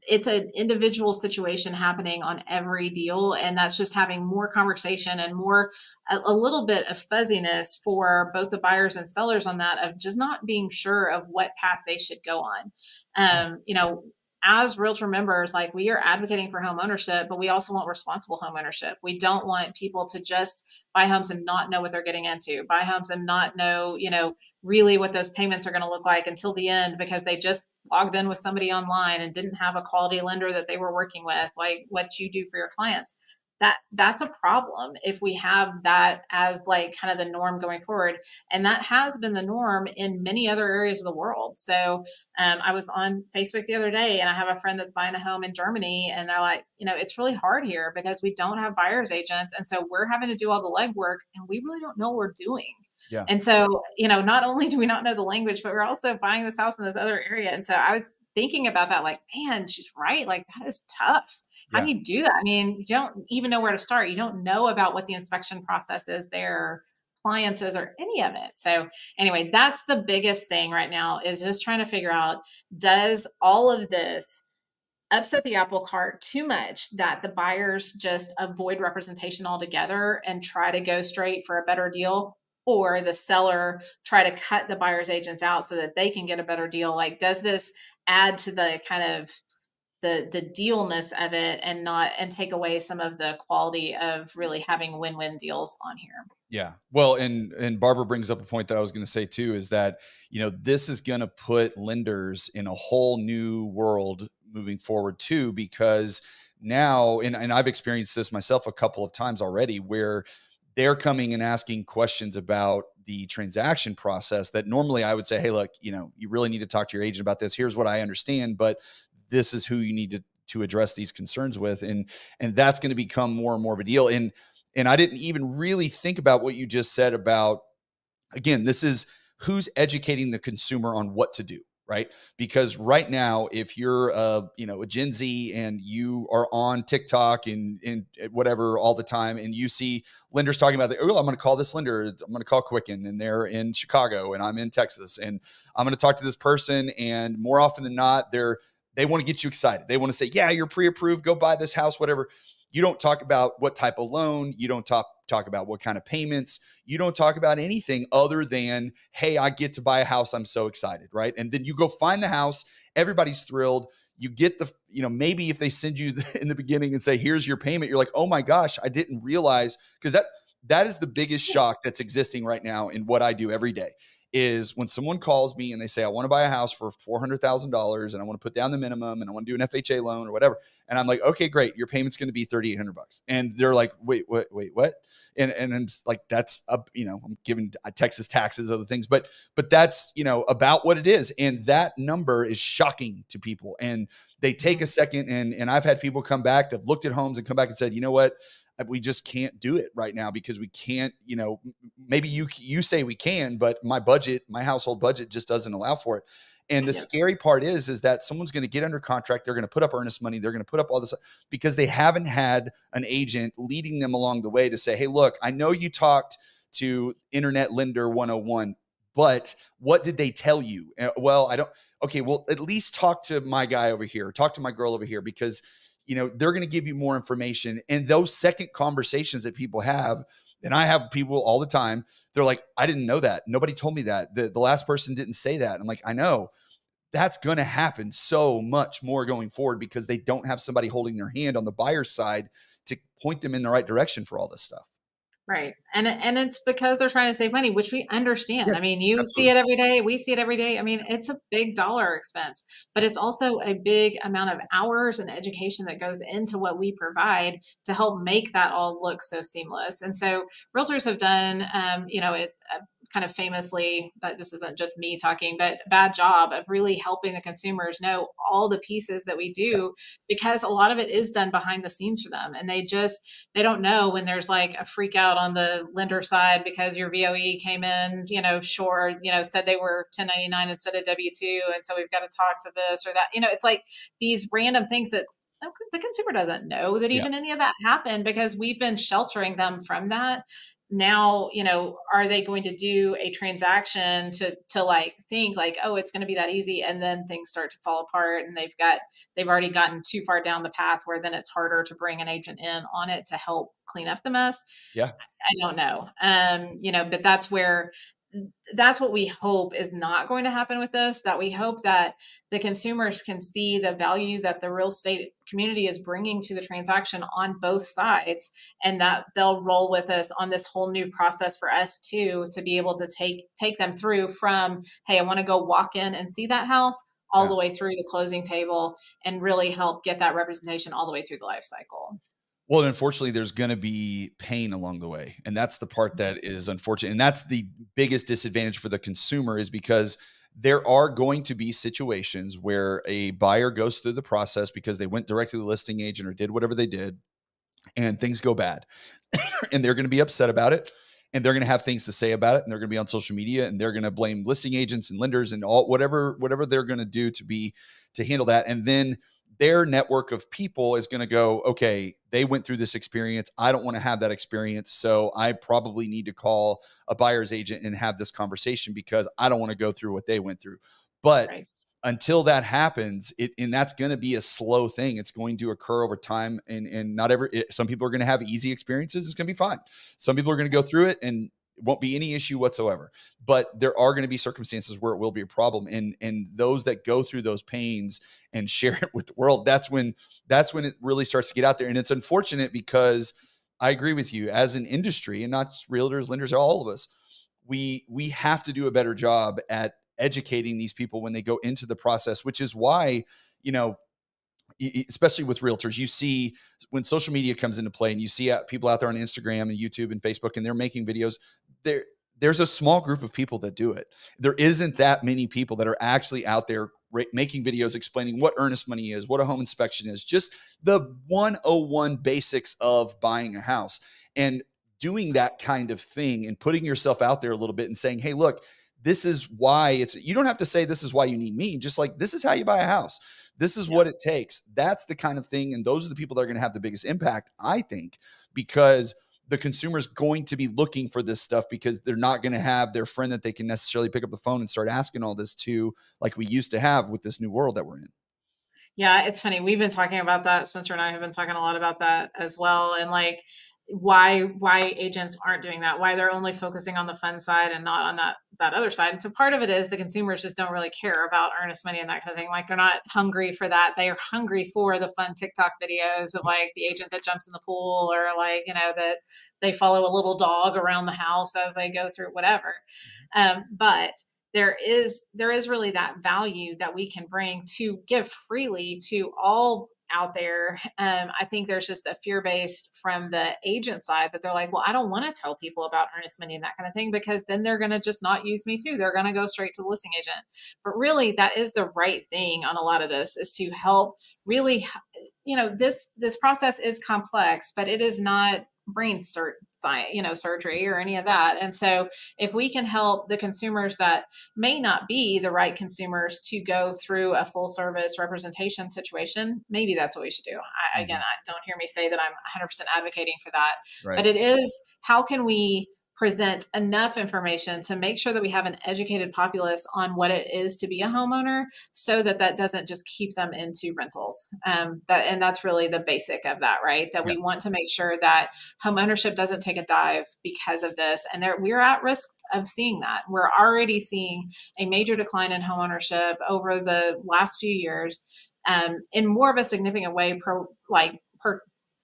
It's an individual situation happening on every deal and that's just having more conversation and more a, a, little bit of fuzziness for both the buyers and sellers on that of just not being sure of what path they should go on um, you know as realtor members, like we are advocating for home ownership, but we also want responsible home ownership. We don't want people to just buy homes and not know what they're getting into, buy homes and not know, you know, really what those payments are going to look like until the end because they just logged in with somebody online and didn't have a quality lender that they were working with, like what you do for your clients. That that's a problem if we have that as like kind of the norm going forward and that has been the norm in many other areas of the world. So um, i was on facebook the other day and i have a friend that's buying a home in germany and they're like you know it's really hard here because we don't have buyers agents and so we're having to do all the legwork and we really don't know what we're doing yeah. And so, you know, not only do we not know the language, but we're also buying this house in this other area. And so I was thinking about that, like, man, she's right. Like, that is tough. How yeah. do you do that? I mean, you don't even know where to start. You don't know about what the inspection process is their appliances or any of it. So anyway, that's the biggest thing right now is just trying to figure out does all of this upset the apple cart too much that the buyers just avoid representation altogether and try to go straight for a better deal or the seller try to cut the buyer's agents out so that they can get a better deal? Like does this add to the kind of the the dealness of it and not and take away some of the quality of really having win-win deals on here? Yeah. Well and and barbara brings up a point that i was going to say too is that you know this is going to put lenders in a whole new world moving forward too because now and, and i've experienced this myself a couple of times already where they're coming and asking questions about the transaction process that normally I would say, hey, look, you know, you really need to talk to your agent about this. Here's what I understand, but this is who you need to to address these concerns with, and and that's going to become more and more of a deal. And and I didn't even really think about what you just said about again, this is who's educating the consumer on what to do right? Because right now, if you're a you know a Gen Z and you are on TikTok and and eh, whatever all the time, and you see lenders talking about, oh, I'm going to call this lender, I'm going to call Quicken, and they're in Chicago, and I'm in Texas, and I'm going to talk to this person, and more often than not, they're they want to get you excited. They want to say, yeah, you're pre-approved, go buy this house, whatever. You don't talk about what type of loan. You don't talk talk about what kind of payments. You don't talk about anything other than, hey, I get to buy a house. I'm so excited, right? And then you go find the house. Everybody's thrilled. You get the, you know, maybe if they send you in the beginning and say, here's your payment, you're like, oh my gosh, I didn't realize because that that is the biggest shock that's existing right now in what I do every day is when someone calls me and they say, I want to buy a house for $400,000 and I want to put down the minimum and I want to do an FHA loan or whatever. And I'm like, okay, great. Your payment's going to be 3,800 bucks. And they're like, wait, wait, wait, what? And, and it's like, that's up, you know, I'm giving Texas taxes, other things, but, but that's, you know, about what it is. And that number is shocking to people. And they take mm-hmm. a second and and I've had people come back that looked at homes and come back and said, you know what, we just can't do it right now because we can't, you know, maybe you you say we can, but my budget, my household budget just doesn't allow for it. And the yes. scary part is, is that someone's going to get under contract. They're going to put up earnest money. They're going to put up all this because they haven't had an agent leading them along the way to say, Hey, look, I know you talked to internet lender 101, but what did they tell you? Uh, well, I don't, okay, well, at least talk to my guy over here, talk to my girl over here, because, you know, they're going to give you more information. And those second conversations that people have, and I have people all the time. They're like, I didn't know that. Nobody told me that. The, the last person didn't say that. I'm like, I know. That's going to happen so much more going forward because they don't have somebody holding their hand on the buyer's side to point them in the right direction for all this stuff. Right. And and it's because they're trying to save money, which we understand. Yes, I mean, you absolutely. see it every day, we see it every day. I mean, it's a big dollar expense, but it's also a big amount of hours and education that goes into what we provide to help make that all look so seamless. And so realtors have done um, you know, it uh, kind of famously, but this isn't just me talking, but bad job of really helping the consumers know all the pieces that we do because a lot of it is done behind the scenes for them. And they just, they don't know when there's like a freak out on the lender side because your VOE came in, you know, short, you know, said they were 1099 instead of W 2. And so we've got to talk to this or that. You know, it's like these random things that the consumer doesn't know that even yeah. any of that happened because we've been sheltering them from that now you know are they going to do a transaction to to like think like oh it's going to be that easy and then things start to fall apart and they've got they've already gotten too far down the path where then it's harder to bring an agent in on it to help clean up the mess? Yeah. I don't know. Um you know but that's where that's what we hope is not going to happen with this that we hope that the consumers can see the value that the real estate community is bringing to the transaction on both sides and that they'll roll with us on this whole new process for us too to be able to take take them through from hey i want to go walk in and see that house all yeah. the way through the closing table and really help get that representation all the way through the life cycle well, unfortunately, there's going to be pain along the way. And that's the part that mm-hmm. is unfortunate. And that's the biggest disadvantage for the consumer is because there are going to be situations where a buyer goes through the process because they went directly to the listing agent or did whatever they did and things go bad. and they're going to be upset about it and they're going to have things to say about it and they're going to be on social media and they're going to blame listing agents and lenders and all whatever whatever they're going to do to be to handle that and then their network of people is going to go, okay, they went through this experience. I don't want to have that experience. So I probably need to call a buyer's agent and have this conversation because I don't want to go through what they went through. But right. until that happens, it, and that's going to be a slow thing. It's going to occur over time. And, and not every, it, some people are going to have easy experiences. It's going to be fine. Some people are going to go through it and won't be any issue whatsoever. But there are going to be circumstances where it will be a problem. And and those that go through those pains and share it with the world, that's when that's when it really starts to get out there. And it's unfortunate because I agree with you as an industry, and not just realtors, lenders, all of us, we we have to do a better job at educating these people when they go into the process, which is why, you know, especially with realtors, you see when social media comes into play and you see people out there on Instagram and YouTube and Facebook and they're making videos, there there's a small group of people that do it. There isn't that many people that are actually out there making videos explaining what earnest money is, what a home inspection is, just the 101 basics of buying a house. And doing that kind of thing and putting yourself out there a little bit and saying, "Hey, look, this is why it's you don't have to say this is why you need me, just like this is how you buy a house. This is yeah. what it takes." That's the kind of thing and those are the people that are going to have the biggest impact, I think, because the consumer is going to be looking for this stuff because they're not going to have their friend that they can necessarily pick up the phone and start asking all this to like we used to have with this new world that we're in. Yeah, it's funny. We've been talking about that. Spencer and I have been talking a lot about that as well. And like why why agents aren't doing that why they're only focusing on the fun side and not on that that other side. And so part of it is the consumers just don't really care about earnest money and that kind of thing. Like they're not hungry for that. They are hungry for the fun tiktok videos of like the agent that jumps in the pool or like you know that they follow a little dog around the house as they go through whatever. Mm-hmm. um, but there is there is really that value that we can bring to give freely to all out there. Um, I think there's just a fear based from the agent side that they're like, well, I don't want to tell people about earnest money and that kind of thing because then they're going to just not use me too. They're going to go straight to the listing agent. But really, that is the right thing on a lot of this is to help really, you know, this this process is complex, but it is not brain cert you know surgery or any of that and so if we can help the consumers that may not be the right consumers to go through a full service representation situation maybe that's what we should do I, again mm-hmm. I don't hear me say that i'm 100% advocating for that right. but it is how can we present enough information to make sure that we have an educated populace on what it is to be a homeowner so that that doesn't just keep them into rentals. Um, that and that's really the basic of that right? That yeah. we want to make sure that home ownership doesn't take a dive because of this and there, we're at risk of seeing that. We're already seeing a major decline in home ownership over the last few years um, in more of a significant way per like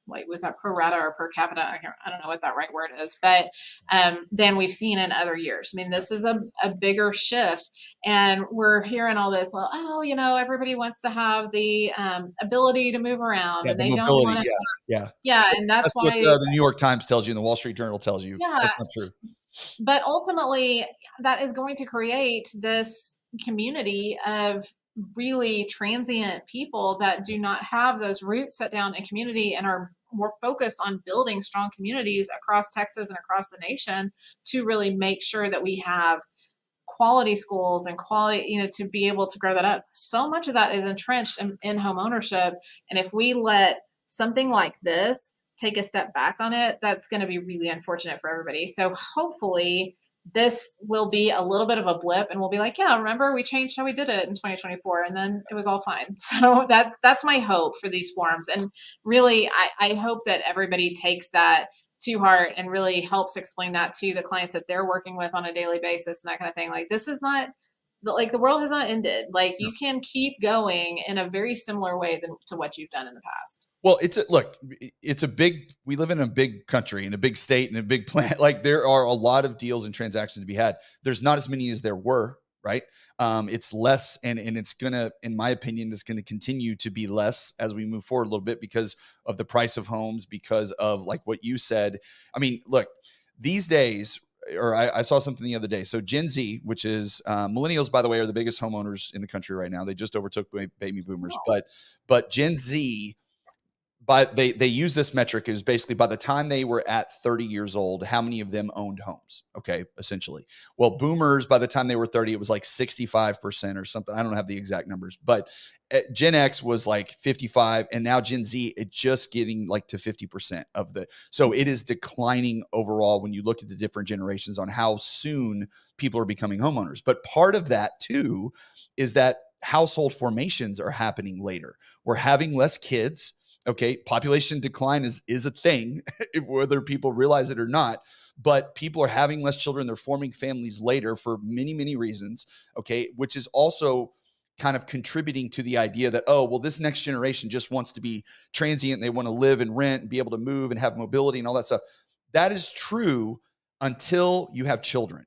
like was that pro rata or per capita? I, I don't know what that right word is, but um, than we've seen in other years. I mean, this is a, a bigger shift, and we're hearing all this. Well, oh, you know, everybody wants to have the um, ability to move around, yeah, and the they mobility, don't want to. Yeah, yeah, yeah, and that's, that's why what, uh, the New York Times tells you, and the Wall Street Journal tells you. Yeah, that's not true. But ultimately, that is going to create this community of really transient people that do not have those roots set down in community and are more focused on building strong communities across Texas and across the nation to really make sure that we have quality schools and quality, you know, to be able to grow that up. So much of that is entrenched in, in home ownership. And if we let something like this take a step back on it, that's going to be really unfortunate for everybody. So hopefully, this will be a little bit of a blip and we'll be like yeah remember we changed how we did it in 2024 and then it was all fine. So that's that's my hope for these forums. And really i, I hope that everybody takes that to heart and really helps explain that to the clients that they're working with on a daily basis and that kind of thing. Like this is not like the world has not ended. Like you can keep going in a very similar way than to what you've done in the past. Well, it's a look, it's a big we live in a big country and a big state and a big plant. Like there are a lot of deals and transactions to be had. There's not as many as there were, right? Um, it's less and and it's gonna, in my opinion, it's gonna continue to be less as we move forward a little bit because of the price of homes, because of like what you said. I mean, look, these days or I, I, saw something the other day. So Gen Z, which is uh, millennials, by the way, are the biggest homeowners in the country right now. They just overtook baby boomers, but but Gen Z by they they use this metric is basically by the time they were at 30 years old how many of them owned homes? Okay essentially. Well boomers by the time they were 30 it was like 65% or something i don't have the exact numbers but eh, gen x was like 55 and now gen z it's just getting like to 50% of the so it is declining overall when you look at the different generations on how soon people are becoming homeowners but part of that too is that household formations are happening later. We're having less kids Okay, population decline is is a thing, whether people realize it or not. But people are having less children; they're forming families later for many, many reasons. Okay, which is also kind of contributing to the idea that oh well this next generation just wants to be transient they want to live and rent and be able to move and have mobility and all that stuff that is true until you have children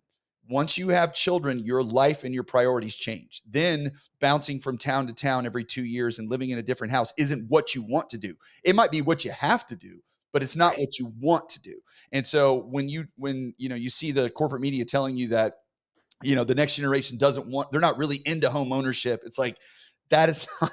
once you have children, your life and your priorities change. Then bouncing from town to town every two years and living in a different house isn't what you want to do. It might be what you have to do, but it's not what you want to do. And so when you when you know you see the corporate media telling you that you know the next generation doesn't want they're not really into home ownership, it's like that is not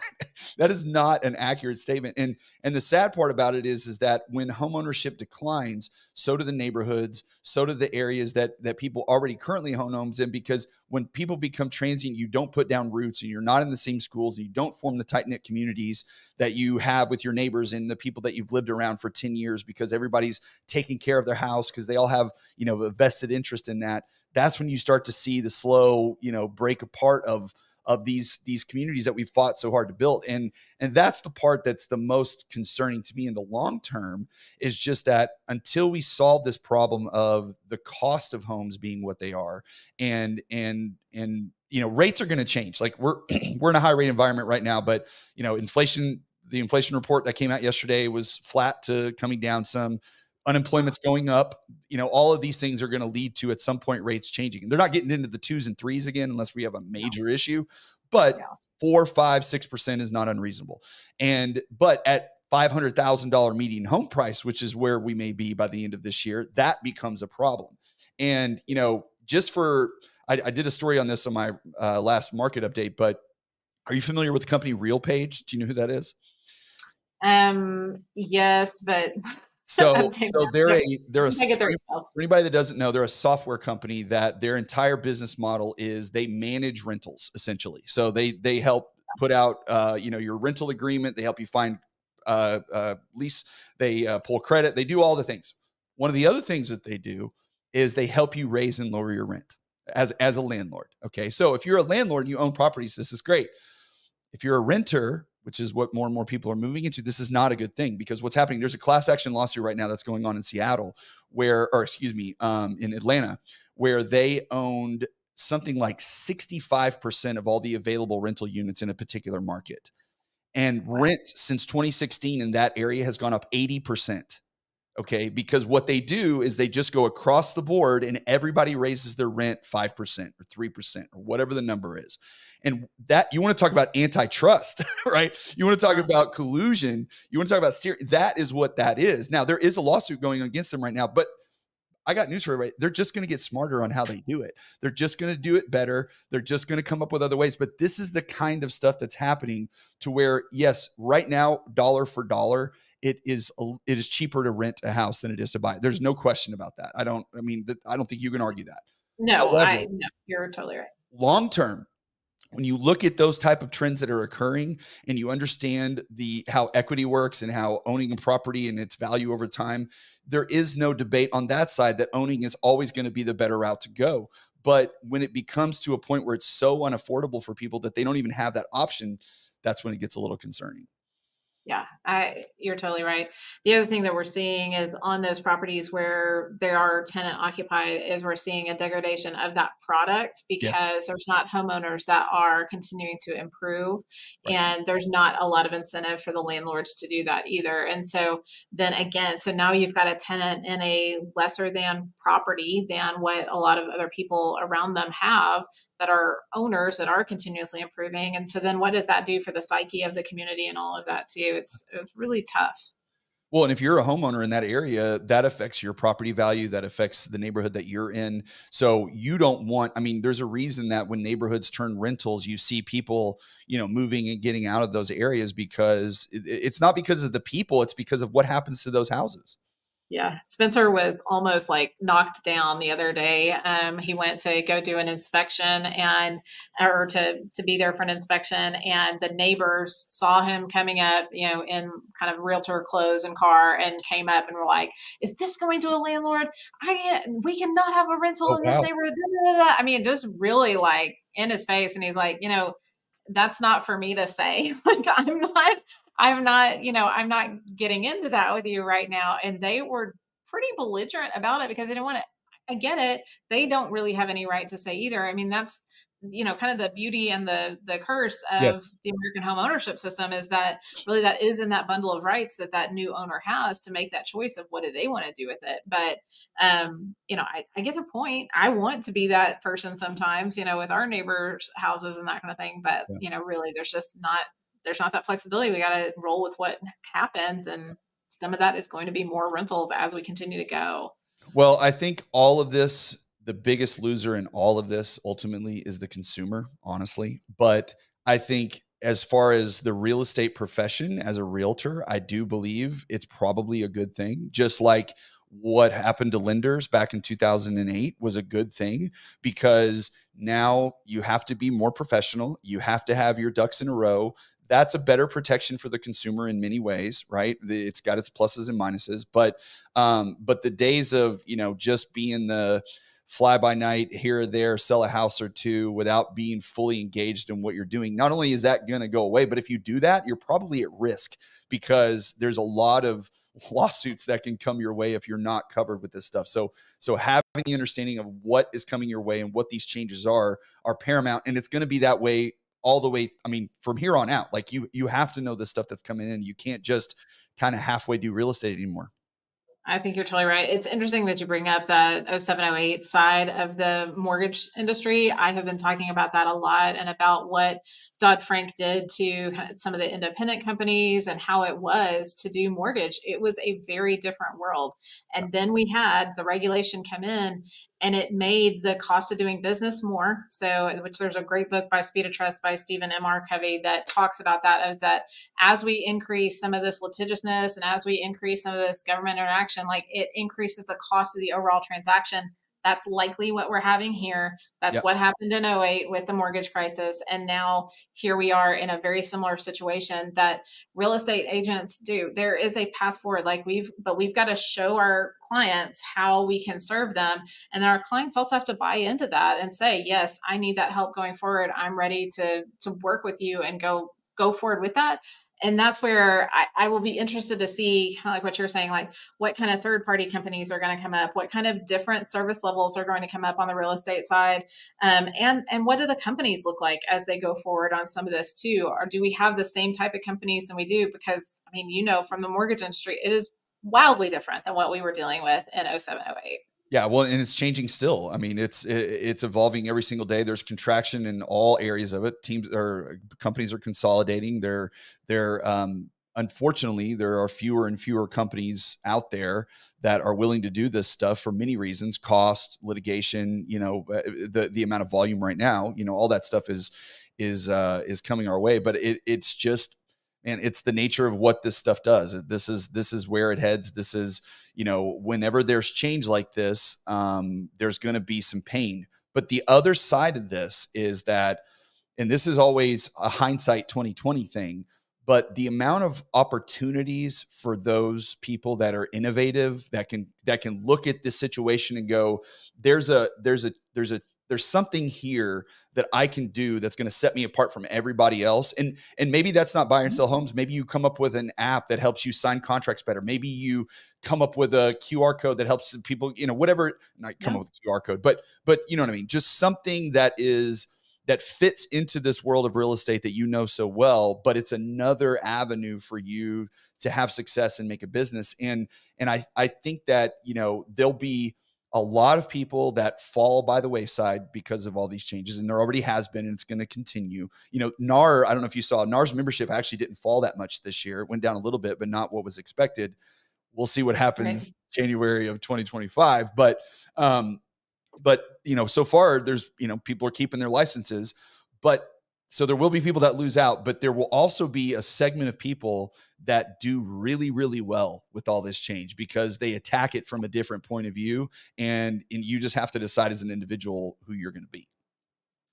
that is not an accurate statement. And and the sad part about it is is that when homeownership declines so do the neighborhoods so do the areas that that people already currently own homes in because when people become transient you don't put down roots and you're not in the same schools and you don't form the tight knit communities that you have with your neighbors and the people that you've lived around for 10 years because everybody's taking care of their house because they all have you know a vested interest in that. That's when you start to see the slow you know break apart of of these these communities that we fought so hard to build. And and that's the part that's the most concerning to me in the long term is just that until we solve this problem of the cost of homes being what they are and and and you know rates are going to change. Like we're we're in a high rate environment right now but you know inflation the inflation report that came out yesterday was flat to coming down some unemployment's going up you know all of these things are going to lead to at some point rates changing they're not getting into the twos and threes again unless we have a major issue but yeah. four, five, six percent is not unreasonable. And but at $500,000 median home price, which is where we may be by the end of this year, that becomes a problem. And, you know, just for, I, I did a story on this on my uh, last market update, but are you familiar with the company RealPage? Do you know who that is? Um, yes, but so so they're a they're a for anybody that doesn't know, they're a software company that their entire business model is they manage rentals essentially. So they they help put out uh, you know your rental agreement, they help you find uh, uh, lease, they uh, pull credit, they do all the things. One of the other things that they do is they help you raise and lower your rent as as a landlord. Okay, so if you're a landlord and you own properties, this is great. If you're a renter, which is what more and more people are moving into, this is not a good thing because what's happening? There's a class action lawsuit right now that's going on in Seattle, where, or excuse me, um, in Atlanta, where they owned something like 65% of all the available rental units in a particular market. And rent since 2016 in that area has gone up 80%. Okay. Because what they do is they just go across the board and everybody raises their rent 5% or 3% or whatever the number is. And that you want to talk about antitrust, right? You want to talk about collusion. You want to talk about. That is what that is. Now, there is a lawsuit going against them right now, but I got news for everybody. They're just going to get smarter on how they do it. They're just going to do it better. They're just going to come up with other ways. But this is the kind of stuff that's happening to where, yes, right now, dollar for dollar, it is it is cheaper to rent a house than it is to buy. There's no question about that. I don't. I mean, I don't think you can argue that. No, However, I no, you're totally right. Long term, when you look at those type of trends that are occurring and you understand the how equity works and how owning a property and its value over time there is no debate on that side that owning is always going to be the better route to go but when it becomes to a point where it's so unaffordable for people that they don't even have that option that's when it gets a little concerning yeah, I, you're totally right. The other thing that we're seeing is on those properties where they are tenant occupied, is we're seeing a degradation of that product because yes. there's not homeowners that are continuing to improve, right. and there's not a lot of incentive for the landlords to do that either. And so then again, so now you've got a tenant in a lesser than property than what a lot of other people around them have that are owners that are continuously improving. And so then what does that do for the psyche of the community and all of that too? It's, it's really tough. Well, and if you're a homeowner in that area, that affects your property value, that affects the neighborhood that you're in. So you don't want, I mean, there's a reason that when neighborhoods turn rentals, you see people, you know, moving and getting out of those areas because it's not because of the people, it's because of what happens to those houses. Yeah, Spencer was almost like knocked down the other day. Um, he went to go do an inspection and, or to to be there for an inspection, and the neighbors saw him coming up, you know, in kind of realtor clothes and car, and came up and were like, "Is this going to a landlord? I can't, we cannot have a rental oh, in this wow. neighborhood." I mean, just really like in his face, and he's like, you know, that's not for me to say. like I'm not I'm not, you know, I'm not getting into that with you right now. And they were pretty belligerent about it because they didn't want to. I get it. They don't really have any right to say either. I mean, that's you know kind of the beauty and the the curse of yes. the American home ownership system is that really that is in that bundle of rights that that new owner has to make that choice of what do they want to do with it. But um, you know, I, I get the point. I want to be that person sometimes, you know, with our neighbors' houses and that kind of thing. But yeah. you know, really, there's just not there's not that flexibility. We got to roll with what happens. And some of that is going to be more rentals as we continue to go. Well, I think all of this, the biggest loser in all of this ultimately is the consumer, honestly. But I think as far as the real estate profession as a realtor, I do believe it's probably a good thing. Just like what happened to lenders back in 2008 was a good thing because now you have to be more professional. You have to have your ducks in a row that's a better protection for the consumer in many ways, right? It's got its pluses and minuses, but um, but the days of you know just being the fly by night here or there, sell a house or two without being fully engaged in what you're doing. Not only is that going to go away, but if you do that, you're probably at risk because there's a lot of lawsuits that can come your way if you're not covered with this stuff. So, so having the understanding of what is coming your way and what these changes are are paramount, and it's going to be that way all the way i mean from here on out like you you have to know the stuff that's coming in. You can't just kind of halfway do real estate anymore I think you're totally right. It's interesting that you bring up that 0708 side of the mortgage industry. I have been talking about that a lot and about what Dodd Frank did to kind of some of the independent companies and how it was to do mortgage. It was a very different world. And then we had the regulation come in and it made the cost of doing business more. So, which there's a great book by Speed of Trust by Stephen M. R. Covey that talks about that. Is that as we increase some of this litigiousness and as we increase some of this government interaction, like it increases the cost of the overall transaction that's likely what we're having here. That's yep. what happened in 08 with the mortgage crisis. And now here we are in a very similar situation that real estate agents do. There is a path forward, like we've, but we've got to show our clients how we can serve them. And then our clients also have to buy into that and say, yes, I need that help going forward. I'm ready to, to work with you and go go forward with that and that's where I, I, will be interested to see kind of like what you're saying like what kind of third party companies are going to come up what kind of different service levels are going to come up on the real estate side um, and and what do the companies look like as they go forward on some of this too? Or do we have the same type of companies than we do? Because i mean you know from the mortgage industry it is wildly different than what we were dealing with in 0708 yeah, well, and it's changing still. I mean, it's it's evolving every single day. There's contraction in all areas of it. Teams or companies are consolidating. They're they're um, unfortunately there are fewer and fewer companies out there that are willing to do this stuff for many reasons: cost, litigation. You know, uh, the the amount of volume right now. You know, all that stuff is is uh, is coming our way. But it, it's just and it's the nature of what this stuff does. This is this is where it heads. This is you know whenever there's change like this um, there's going to be some pain. But the other side of this is that and this is always a hindsight 2020 thing but the amount of opportunities for those people that are innovative that can that can look at this situation and go there's a there's a there's a there's something here that I can do that's going to set me apart from everybody else. And and maybe that's not buy and mm-hmm. sell homes. Maybe you come up with an app that helps you sign contracts better. Maybe you come up with a QR code that helps people, you know, whatever, not come yeah. up with a QR code, but but you know what I mean? Just something that is that fits into this world of real estate that you know so well, but it's another avenue for you to have success and make a business. And and I I think that, you know, there'll be a lot of people that fall by the wayside because of all these changes and there already has been and it's going to continue. You know nar i don't know if you saw nar's membership actually didn't fall that much this year. It went down a little bit but not what was expected. We'll see what happens right. january of 2025 but um but you know so far there's you know people are keeping their licenses but so there will be people that lose out, but there will also be a segment of people that do really, really well with all this change because they attack it from a different point of view. And, and you just have to decide as an individual who you're going to be.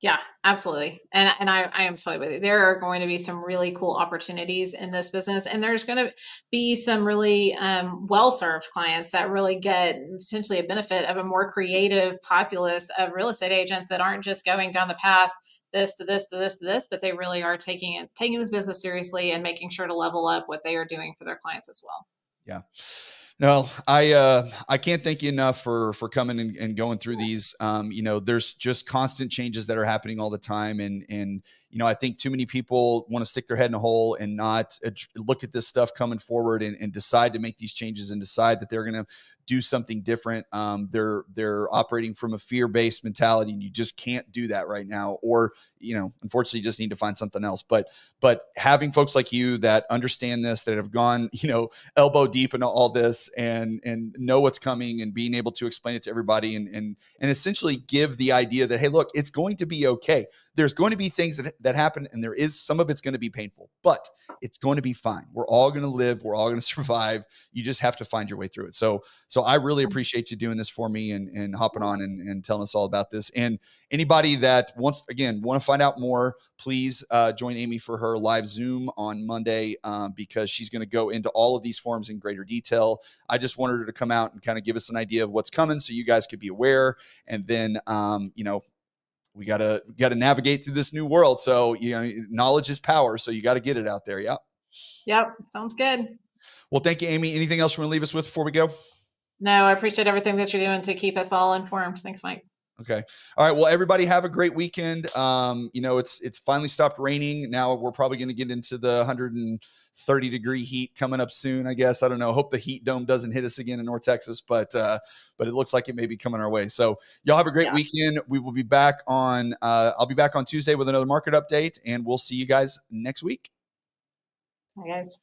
Yeah, absolutely. And and I, I am totally with you. There are going to be some really cool opportunities in this business. And there's going to be some really um, well served clients that really get potentially a benefit of a more creative populace of real estate agents that aren't just going down the path this to this to this to this, but they really are taking it, taking this business seriously and making sure to level up what they are doing for their clients as well. Yeah. No, I uh, I can't thank you enough for for coming and, and going through these. Um, you know, there's just constant changes that are happening all the time, and and you know, I think too many people want to stick their head in a hole and not look at this stuff coming forward and, and decide to make these changes and decide that they're going to do something different. Um, they're they're operating from a fear based mentality, and you just can't do that right now. Or you know, unfortunately, you just need to find something else. But but having folks like you that understand this, that have gone you know elbow deep into all this, and and know what's coming, and being able to explain it to everybody, and and and essentially give the idea that hey, look, it's going to be okay there's going to be things that, that happen and there is some of it's going to be painful but it's going to be fine. We're all going to live we're all going to survive. You just have to find your way through it. So so i really appreciate you doing this for me and and hopping on and, and telling us all about this. And anybody that wants again want to find out more please uh, join amy for her live zoom on monday um, because she's going to go into all of these forms in greater detail. I just wanted her to come out and kind of give us an idea of what's coming so you guys could be aware. And then um, you know we gotta gotta navigate through this new world. So you know, knowledge is power. So you got to get it out there. Yep. Yep. Sounds good. Well, thank you, Amy. Anything else you want to leave us with before we go? No, I appreciate everything that you're doing to keep us all informed. Thanks, Mike. Okay. All right. Well, everybody have a great weekend. Um, you know, it's it's finally stopped raining. Now we're probably going to get into the 130 degree heat coming up soon. I guess I don't know. Hope the heat dome doesn't hit us again in North Texas, but uh, but it looks like it may be coming our way. So y'all have a great yeah. weekend. We will be back on. Uh, I'll be back on Tuesday with another market update, and we'll see you guys next week. Hi guys.